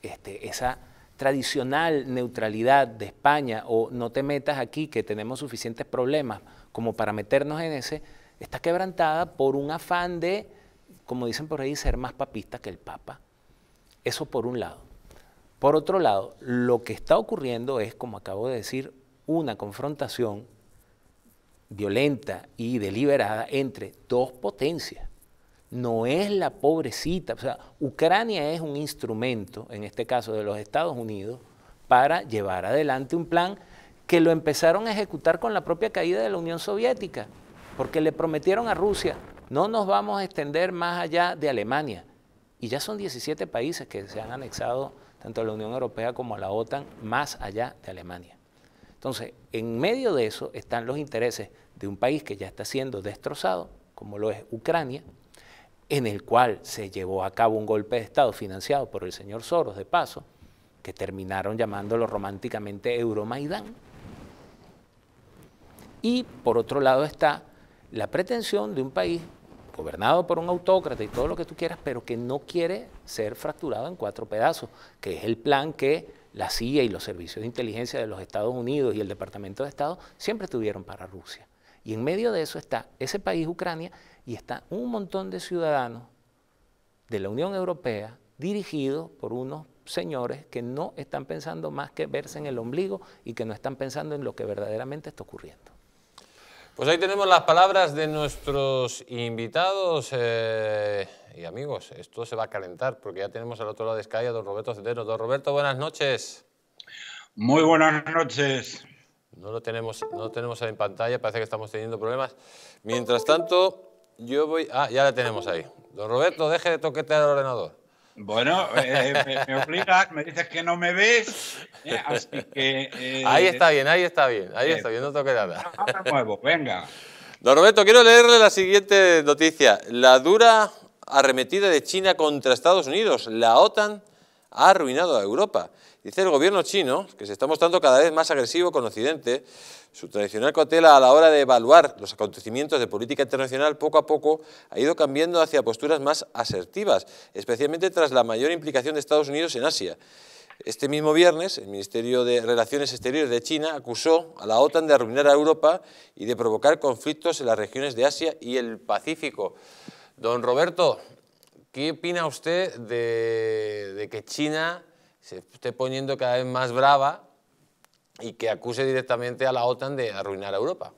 este, esa tradicional neutralidad de España o no te metas aquí que tenemos suficientes problemas como para meternos en ese, está quebrantada por un afán de, como dicen por ahí, ser más papista que el Papa. Eso por un lado. Por otro lado, lo que está ocurriendo es, como acabo de decir, una confrontación violenta y deliberada entre dos potencias no es la pobrecita, o sea, Ucrania es un instrumento, en este caso de los Estados Unidos, para llevar adelante un plan que lo empezaron a ejecutar con la propia caída de la Unión Soviética, porque le prometieron a Rusia, no nos vamos a extender más allá de Alemania. Y ya son 17 países que se han anexado tanto a la Unión Europea como a la OTAN más allá de Alemania. Entonces, en medio de eso están los intereses de un país que ya está siendo destrozado, como lo es Ucrania, en el cual se llevó a cabo un golpe de Estado financiado por el señor Soros, de paso, que terminaron llamándolo románticamente Euromaidán. Y por otro lado está la pretensión de un país gobernado por un autócrata y todo lo que tú quieras, pero que no quiere ser fracturado en cuatro pedazos, que es el plan que la CIA y los servicios de inteligencia de los Estados Unidos y el Departamento de Estado siempre tuvieron para Rusia. Y en medio de eso está ese país, Ucrania, y está un montón de ciudadanos de la Unión Europea dirigidos por unos señores que no están pensando más que verse en el ombligo y que no están pensando en lo que verdaderamente está ocurriendo. Pues ahí tenemos las palabras de nuestros invitados eh, y amigos. Esto se va a calentar porque ya tenemos al otro lado de Sky a don Roberto Centeno. Don Roberto, buenas noches. Muy buenas noches. No lo tenemos, no lo tenemos en pantalla, parece que estamos teniendo problemas. Mientras tanto, yo voy... Ah, ya la tenemos ahí. Don Roberto, deje de toquetear el ordenador. Bueno, eh, me, obligas, me dices que no me ves, eh, así que... Eh, ahí está bien, ahí está bien, ahí está bien, no toque nada. nuevo, venga. Don Roberto, quiero leerle la siguiente noticia. La dura arremetida de China contra Estados Unidos. La OTAN ha arruinado a Europa. Dice el gobierno chino, que se está mostrando cada vez más agresivo con Occidente, su tradicional cautela a la hora de evaluar los acontecimientos de política internacional poco a poco ha ido cambiando hacia posturas más asertivas, especialmente tras la mayor implicación de Estados Unidos en Asia. Este mismo viernes, el Ministerio de Relaciones Exteriores de China acusó a la OTAN de arruinar a Europa y de provocar conflictos en las regiones de Asia y el Pacífico. Don Roberto, ¿qué opina usted de, de que China se esté poniendo cada vez más brava y que acuse directamente a la OTAN de arruinar a Europa.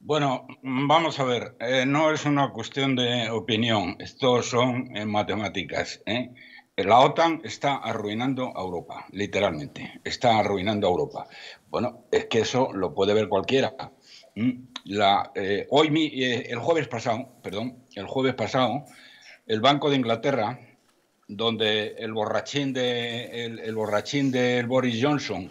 Bueno, vamos a ver, eh, no es una cuestión de opinión, esto son eh, matemáticas. ¿eh? La OTAN está arruinando a Europa, literalmente, está arruinando a Europa. Bueno, es que eso lo puede ver cualquiera. La, hoy, el jueves pasado, perdón, el jueves pasado, el Banco de Inglaterra donde el borrachín de el, borrachín de Boris Johnson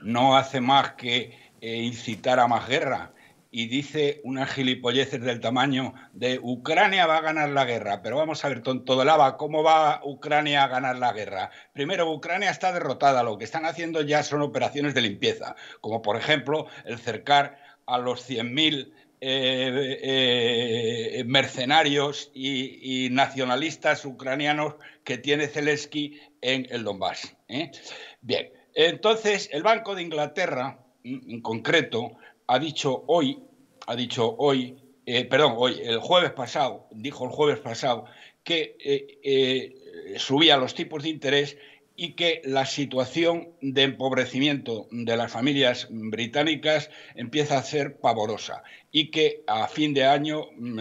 no hace más que eh, incitar a más guerra y dice unas gilipolleces del tamaño de Ucrania va a ganar la guerra, pero vamos a ver, tonto de lava, ¿cómo va Ucrania a ganar la guerra? Primero, Ucrania está derrotada, lo que están haciendo ya son operaciones de limpieza, como por ejemplo el cercar a los 100.000 eh, eh, mercenarios y, nacionalistas ucranianos que tiene Zelensky en el Donbass. ¿eh? Bien, entonces el Banco de Inglaterra, en concreto, ha dicho hoy, ha dicho hoy, perdón, hoy, el jueves pasado, dijo el jueves pasado, que subía los tipos de interés y que la situación de empobrecimiento de las familias británicas empieza a ser pavorosa y que a fin de año, mm,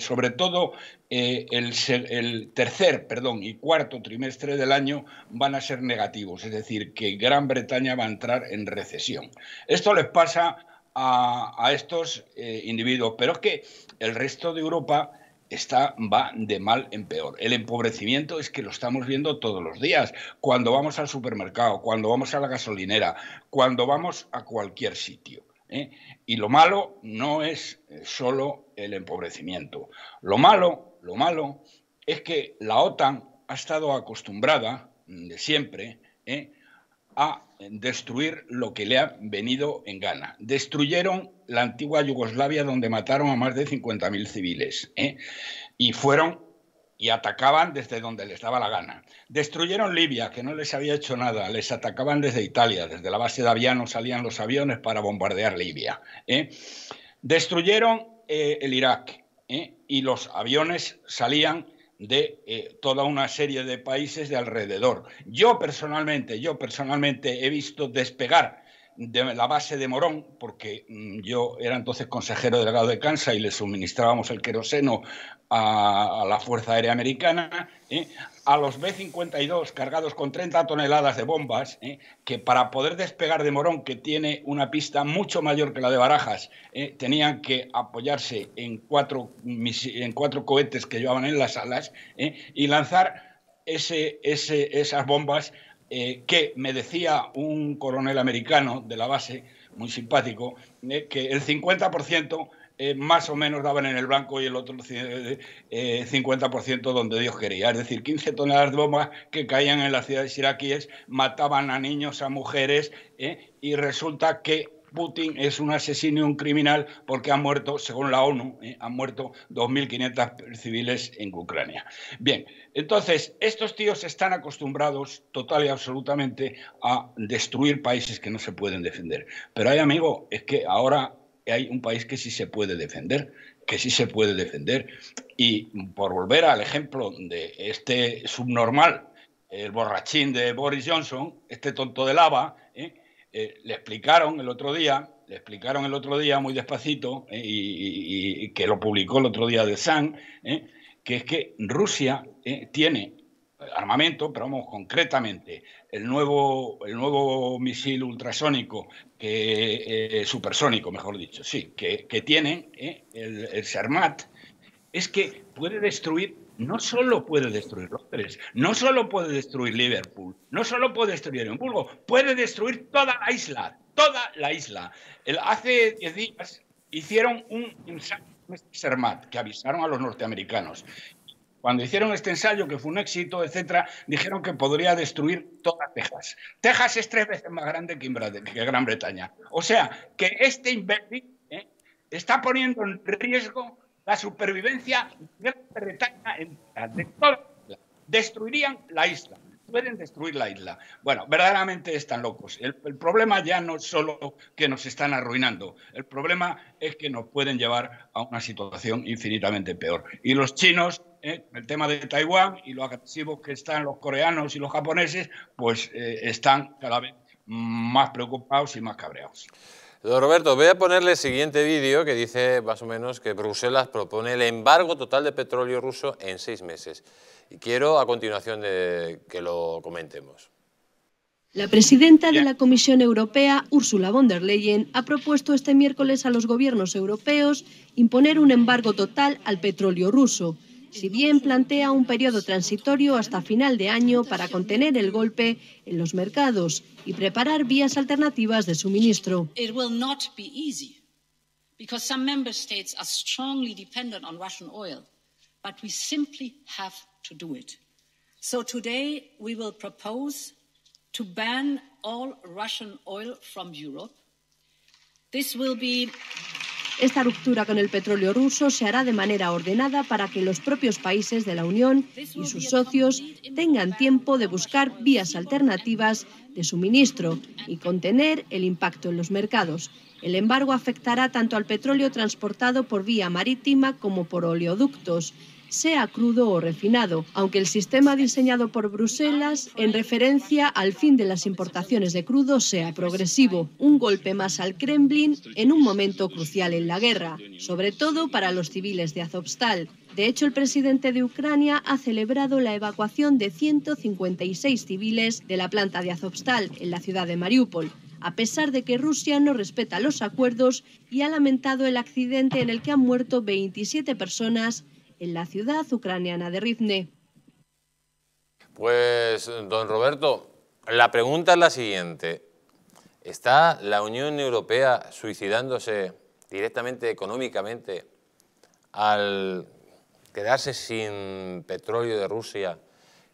sobre todo eh, el, tercer perdón, y cuarto trimestre del año van a ser negativos, es decir, que Gran Bretaña va a entrar en recesión. Esto les pasa a, estos eh, individuos, pero es que el resto de Europa está, va de mal en peor. El empobrecimiento es que lo estamos viendo todos los días, cuando vamos al supermercado, cuando vamos a la gasolinera, cuando vamos a cualquier sitio. ¿eh? Y lo malo no es eh, solo el empobrecimiento. Lo malo, lo malo es que la OTAN ha estado acostumbrada de siempre ¿eh? a destruir lo que le ha venido en gana. Destruyeron la antigua Yugoslavia donde mataron a más de 50.000 civiles ¿eh? y fueron y atacaban desde donde les daba la gana. Destruyeron Libia, que no les había hecho nada, les atacaban desde Italia, desde la base de Aviano salían los aviones para bombardear Libia. ¿eh? Destruyeron eh, el Irak y los aviones salían de eh, toda una serie de países de alrededor. Yo personalmente, yo personalmente he visto despegar de la base de Morón, porque mm, yo era entonces consejero delegado de Kansas y le suministrábamos el queroseno a, la Fuerza Aérea Americana, ¿eh? a los B-52 cargados con 30 toneladas de bombas, ¿eh? que para poder despegar de Morón, que tiene una pista mucho mayor que la de Barajas, ¿eh? tenían que apoyarse en cuatro, en cuatro cohetes que llevaban en las alas y lanzar ese, ese, esas bombas eh, que me decía un coronel americano de la base, muy simpático, eh, que el 50% eh, más o menos daban en el blanco y el otro 50% donde Dios quería. Es decir, 15 toneladas de bombas que caían en las ciudades iraquíes, mataban a niños, a mujeres, y resulta que Putin es un asesino y un criminal porque han muerto, según la ONU, ¿eh? han muerto 2.500 civiles en Ucrania. Bien, entonces, estos tíos están acostumbrados total y absolutamente a destruir países que no se pueden defender. Pero hay, amigo, es que ahora hay un país que sí se puede defender, que sí se puede defender. Y por volver al ejemplo de este subnormal, el borrachín de Boris Johnson, este tonto de lava, ¿eh? Le explicaron el otro día, le explicaron el otro día muy despacito, eh, y, que lo publicó el otro día de San, eh, que es que Rusia tiene armamento, pero vamos, concretamente, el nuevo, el nuevo misil ultrasónico, que, supersónico, mejor dicho, sí, que, que tiene el, el es que puede destruir no solo puede destruir Londres, no solo puede destruir Liverpool, no solo puede destruir Edimburgo, puede destruir toda la isla, toda la isla. hace 10 días hicieron un ensayo Sermat que avisaron a los norteamericanos. Cuando hicieron este ensayo, que fue un éxito, etcétera, dijeron que podría destruir toda Texas. Texas es tres veces más grande que, Gran Bretaña. O sea, que este imbécil ¿eh? está poniendo en riesgo la supervivencia de Gran Bretaña isla. Destruirían la isla. Pueden destruir la isla. Bueno, verdaderamente están locos. El, problema ya no es solo que nos están arruinando. El problema es que nos pueden llevar a una situación infinitamente peor. Y los chinos, eh, el tema de Taiwán y lo agresivos que están los coreanos y los japoneses, pues eh, están cada vez más preocupados y más cabreados. Don Roberto, voy a ponerle el siguiente vídeo que dice más o menos que Bruselas propone el embargo total de petróleo ruso en seis meses. Y quiero a continuación de que lo comentemos. La presidenta de la Comisión Europea, Ursula von der Leyen, ha propuesto este miércoles a los gobiernos europeos imponer un embargo total al petróleo ruso si bien plantea un periodo transitorio hasta final de año para contener el golpe en los mercados y preparar vías alternativas de suministro. But we simply have to do it. So today we will propose to ban all Russian oil from Europe. This will be esta ruptura con el petróleo ruso se hará de manera ordenada para que los propios países de la Unión y sus socios tengan tiempo de buscar vías alternativas de suministro y contener el impacto en los mercados. El embargo afectará tanto al petróleo transportado por vía marítima como por oleoductos sea crudo o refinado, aunque el sistema diseñado por Bruselas, en referencia al fin de las importaciones de crudo, sea progresivo, un golpe más al Kremlin en un momento crucial en la guerra, sobre todo para los civiles de Azovstal. De hecho, el presidente de Ucrania ha celebrado la evacuación de 156 civiles de la planta de Azovstal en la ciudad de Mariupol, a pesar de que Rusia no respeta los acuerdos y ha lamentado el accidente en el que han muerto 27 personas en la ciudad ucraniana de Rivne. Pues, don Roberto, la pregunta es la siguiente. ¿Está la Unión Europea suicidándose directamente económicamente al quedarse sin petróleo de Rusia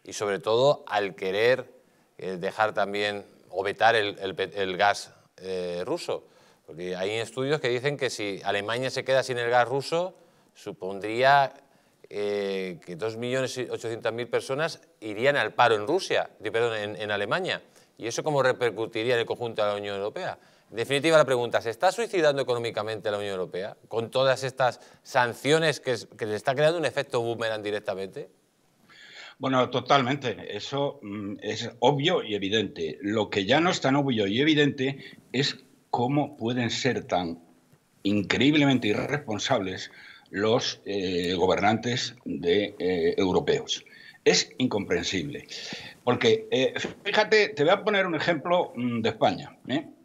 y sobre todo al querer eh, dejar también o vetar el, gas eh, ruso? Porque hay estudios que dicen que si Alemania se queda sin el gas ruso, supondría eh, que 2.800.000 personas irían al paro en Rusia, perdón, en, Alemania. ¿Y eso cómo repercutiría en el conjunto de la Unión Europea? En definitiva, la pregunta, ¿se está suicidando económicamente la Unión Europea con todas estas sanciones que, le está creando un efecto boomerang directamente? Bueno, totalmente. Eso mm, es obvio y evidente. Lo que ya no es tan obvio y evidente es cómo pueden ser tan increíblemente irresponsables los eh, gobernantes de, eh, europeos. Es incomprensible. Porque, eh, fíjate, te voy a poner un ejemplo mm, de España.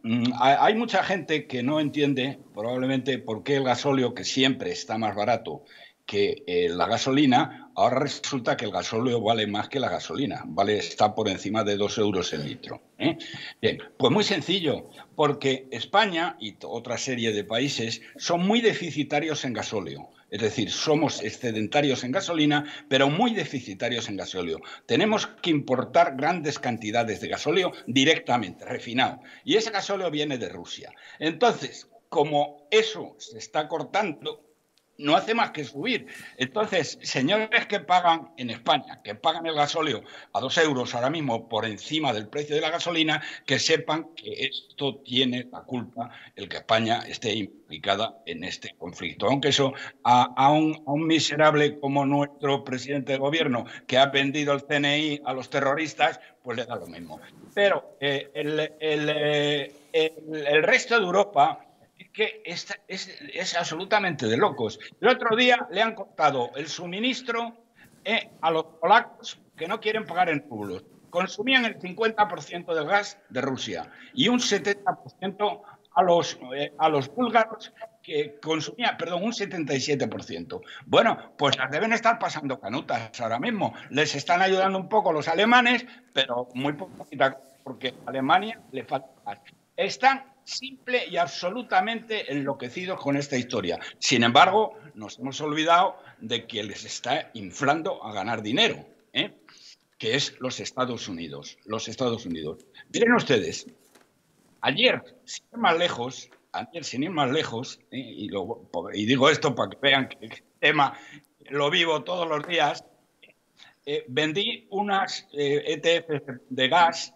Mm, hay mucha gente que no entiende probablemente por qué el gasóleo, que siempre está más barato que la gasolina, ahora resulta que el gasóleo vale más que la gasolina, vale, está por encima de dos euros el litro. Bien, pues muy sencillo, porque España y otra serie de países son muy deficitarios en gasóleo. Es decir, somos excedentarios en gasolina, pero muy deficitarios en gasóleo. Tenemos que importar grandes cantidades de gasóleo directamente, refinado. Y ese gasóleo viene de Rusia. Entonces, como eso se está cortando, no hace más que subir. Entonces, señores que pagan en España, que pagan el gasóleo a dos euros ahora mismo por encima del precio de la gasolina, que sepan que esto tiene la culpa el que España esté implicada en este conflicto. Aunque eso a, un, miserable como nuestro presidente de gobierno, que ha vendido el CNI a los terroristas, pues le da lo mismo. Pero eh, eh, el resto de Europa que es, absolutamente de locos. El otro día le han cortado el suministro eh, a los polacos que no quieren pagar en rublos. Consumían el 50% del gas de Rusia y un 70% a los, eh, a los búlgaros que consumían, perdón, un 77%. Bueno, pues las deben estar pasando canutas ahora mismo. Les están ayudando un poco los alemanes, pero muy poquita, porque a Alemania le falta gas. Están simple y absolutamente enloquecidos con esta historia. Sin embargo, nos hemos olvidado de que les está inflando a ganar dinero, ¿eh? que es los Estados Unidos. Los Estados Unidos. Miren ustedes, ayer, sin ir más lejos, ayer sin ir más lejos, ¿eh? y, y, digo esto para que vean que el tema lo vivo todos los días, eh, vendí unas ETF e de gas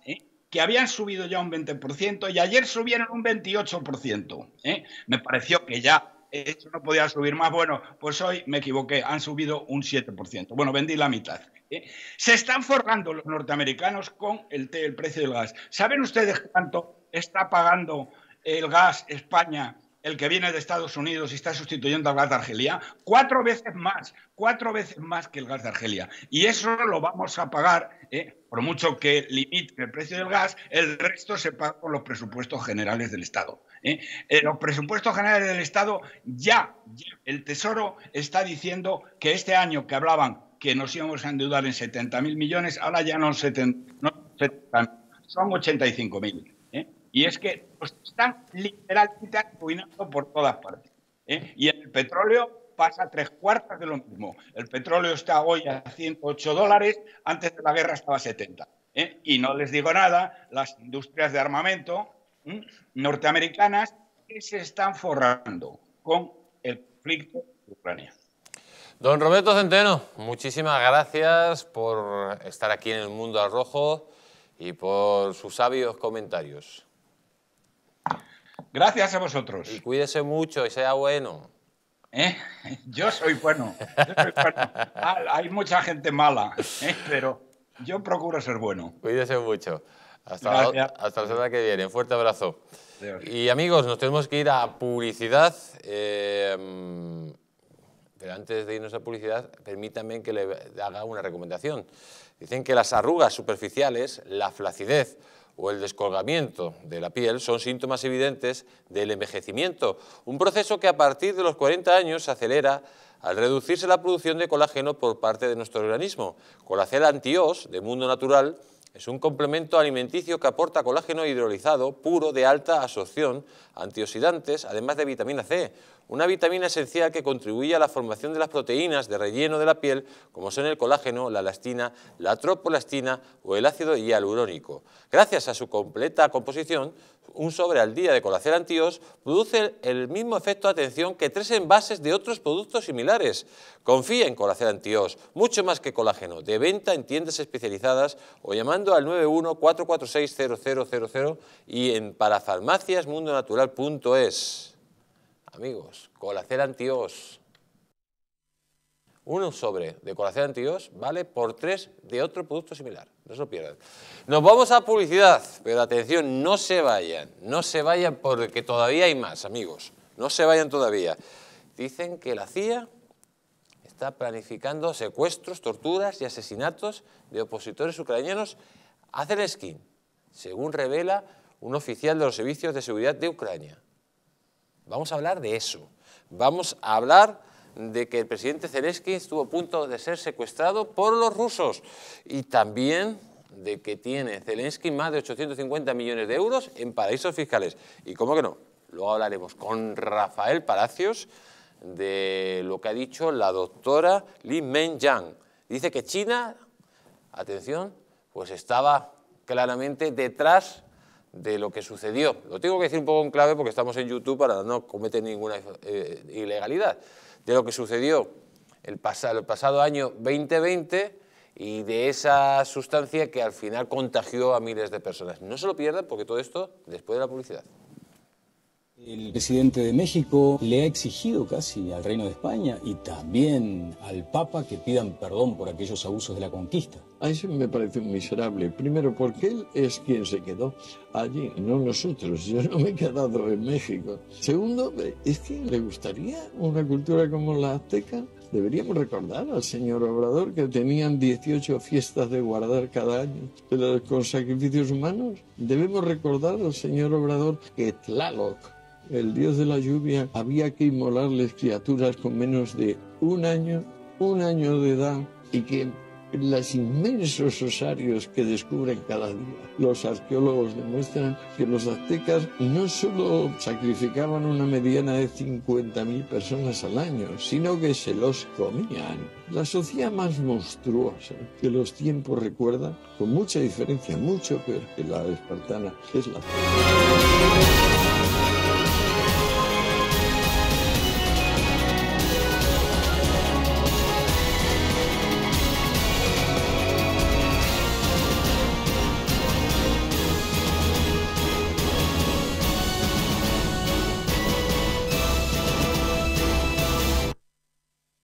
que habían subido ya un 20% y ayer subieron un 28%. ¿eh? Me pareció que ya eso no podía subir más. Bueno, pues hoy me equivoqué, han subido un 7%. Bueno, vendí la mitad. ¿eh? Se están forrando los norteamericanos con el, el precio del gas. ¿Saben ustedes cuánto está pagando el gas España el que viene de Estados Unidos y está sustituyendo al gas de Argelia, cuatro veces más, cuatro veces más que el gas de Argelia. Y eso lo vamos a pagar, ¿eh? por mucho que limite el precio del gas, el resto se paga con los presupuestos generales del Estado. ¿eh? En los presupuestos generales del Estado ya, el Tesoro está diciendo que este año que hablaban que nos íbamos a endeudar en 70.000 millones, ahora ya no, 70, no 70, son 85.000. Y es que nos están literalmente arruinando por todas partes. ¿eh? Y el petróleo pasa tres cuartas de lo mismo. El petróleo está hoy a 108 dólares, antes de la guerra estaba a 70. ¿eh? Y no les digo nada, las industrias de armamento norteamericanas que se están forrando con el conflicto de Ucrania. Don Roberto Centeno, muchísimas gracias por estar aquí en el Mundo al Rojo y por sus sabios comentarios. Gracias a vosotros. Y cuídese mucho y sea bueno. ¿Eh? Yo soy bueno. Hay mucha gente mala, ¿eh? pero yo procuro ser bueno. Cuídese mucho. Hasta, la, hasta la semana que viene. Un fuerte abrazo. Y amigos, nos tenemos que ir a publicidad. Eh, pero antes de irnos a publicidad, permítanme que le haga una recomendación. Dicen que las arrugas superficiales, la flacidez o el descolgamiento de la piel son síntomas evidentes del envejecimiento, un proceso que a partir de los 40 años se acelera al reducirse la producción de colágeno por parte de nuestro organismo. Colacel Antios, de Mundo Natural, es un complemento alimenticio que aporta colágeno hidrolizado puro de alta absorción, antioxidantes, además de vitamina C, una vitamina esencial que contribuye a la formación de las proteínas de relleno de la piel, como son el colágeno, la elastina, la tropolastina o el ácido hialurónico. Gracias a su completa composición, un sobre al día de Colacel Antios produce el mismo efecto de atención que tres envases de otros productos similares. Confía en Colacel Antios, mucho más que colágeno, de venta en tiendas especializadas o llamando al 91-446-0000 y en parafarmaciasmundonatural.es. Amigos, Colacel Antios. un sobre de corazón antiguos vale por tres de otro producto similar. No se lo pierdan. Nos vamos a publicidad, pero atención, no se vayan, no se vayan porque todavía hay más, amigos. No se vayan todavía. Dicen que la CIA está planificando secuestros, torturas y asesinatos de opositores ucranianos a Zelensky, según revela un oficial de los servicios de seguridad de Ucrania. Vamos a hablar de eso. Vamos a hablar de que el presidente Zelensky estuvo a punto de ser secuestrado por los rusos y también de que tiene Zelensky más de 850 millones de euros en paraísos fiscales. Y cómo que no, luego hablaremos con Rafael Palacios de lo que ha dicho la doctora Li Menjiang. Dice que China, atención, pues estaba claramente detrás de lo que sucedió. Lo tengo que decir un poco en clave porque estamos en YouTube para no cometer ninguna eh, ilegalidad de lo que sucedió el, pasado, el pasado año 2020 y de esa sustancia que al final contagió a miles de personas. No se lo pierdan porque todo esto después de la publicidad. El presidente de México le ha exigido casi al Reino de España y también al Papa que pidan perdón por aquellos abusos de la conquista. A eso me parece un miserable. Primero, porque él es quien se quedó allí, no nosotros. Yo no me he quedado en México. Segundo, es que le gustaría una cultura como la azteca. Deberíamos recordar al señor Obrador que tenían 18 fiestas de guardar cada año, pero con sacrificios humanos. Debemos recordar al señor Obrador que Tlaloc, el dios de la lluvia, había que inmolarles criaturas con menos de un año, un año de edad, y que los inmensos osarios que descubren cada día. Los arqueólogos demuestran que los aztecas no solo sacrificaban una mediana de 50.000 personas al año, sino que se los comían. La sociedad más monstruosa que los tiempos recuerdan, con mucha diferencia, mucho peor que la espartana, es la.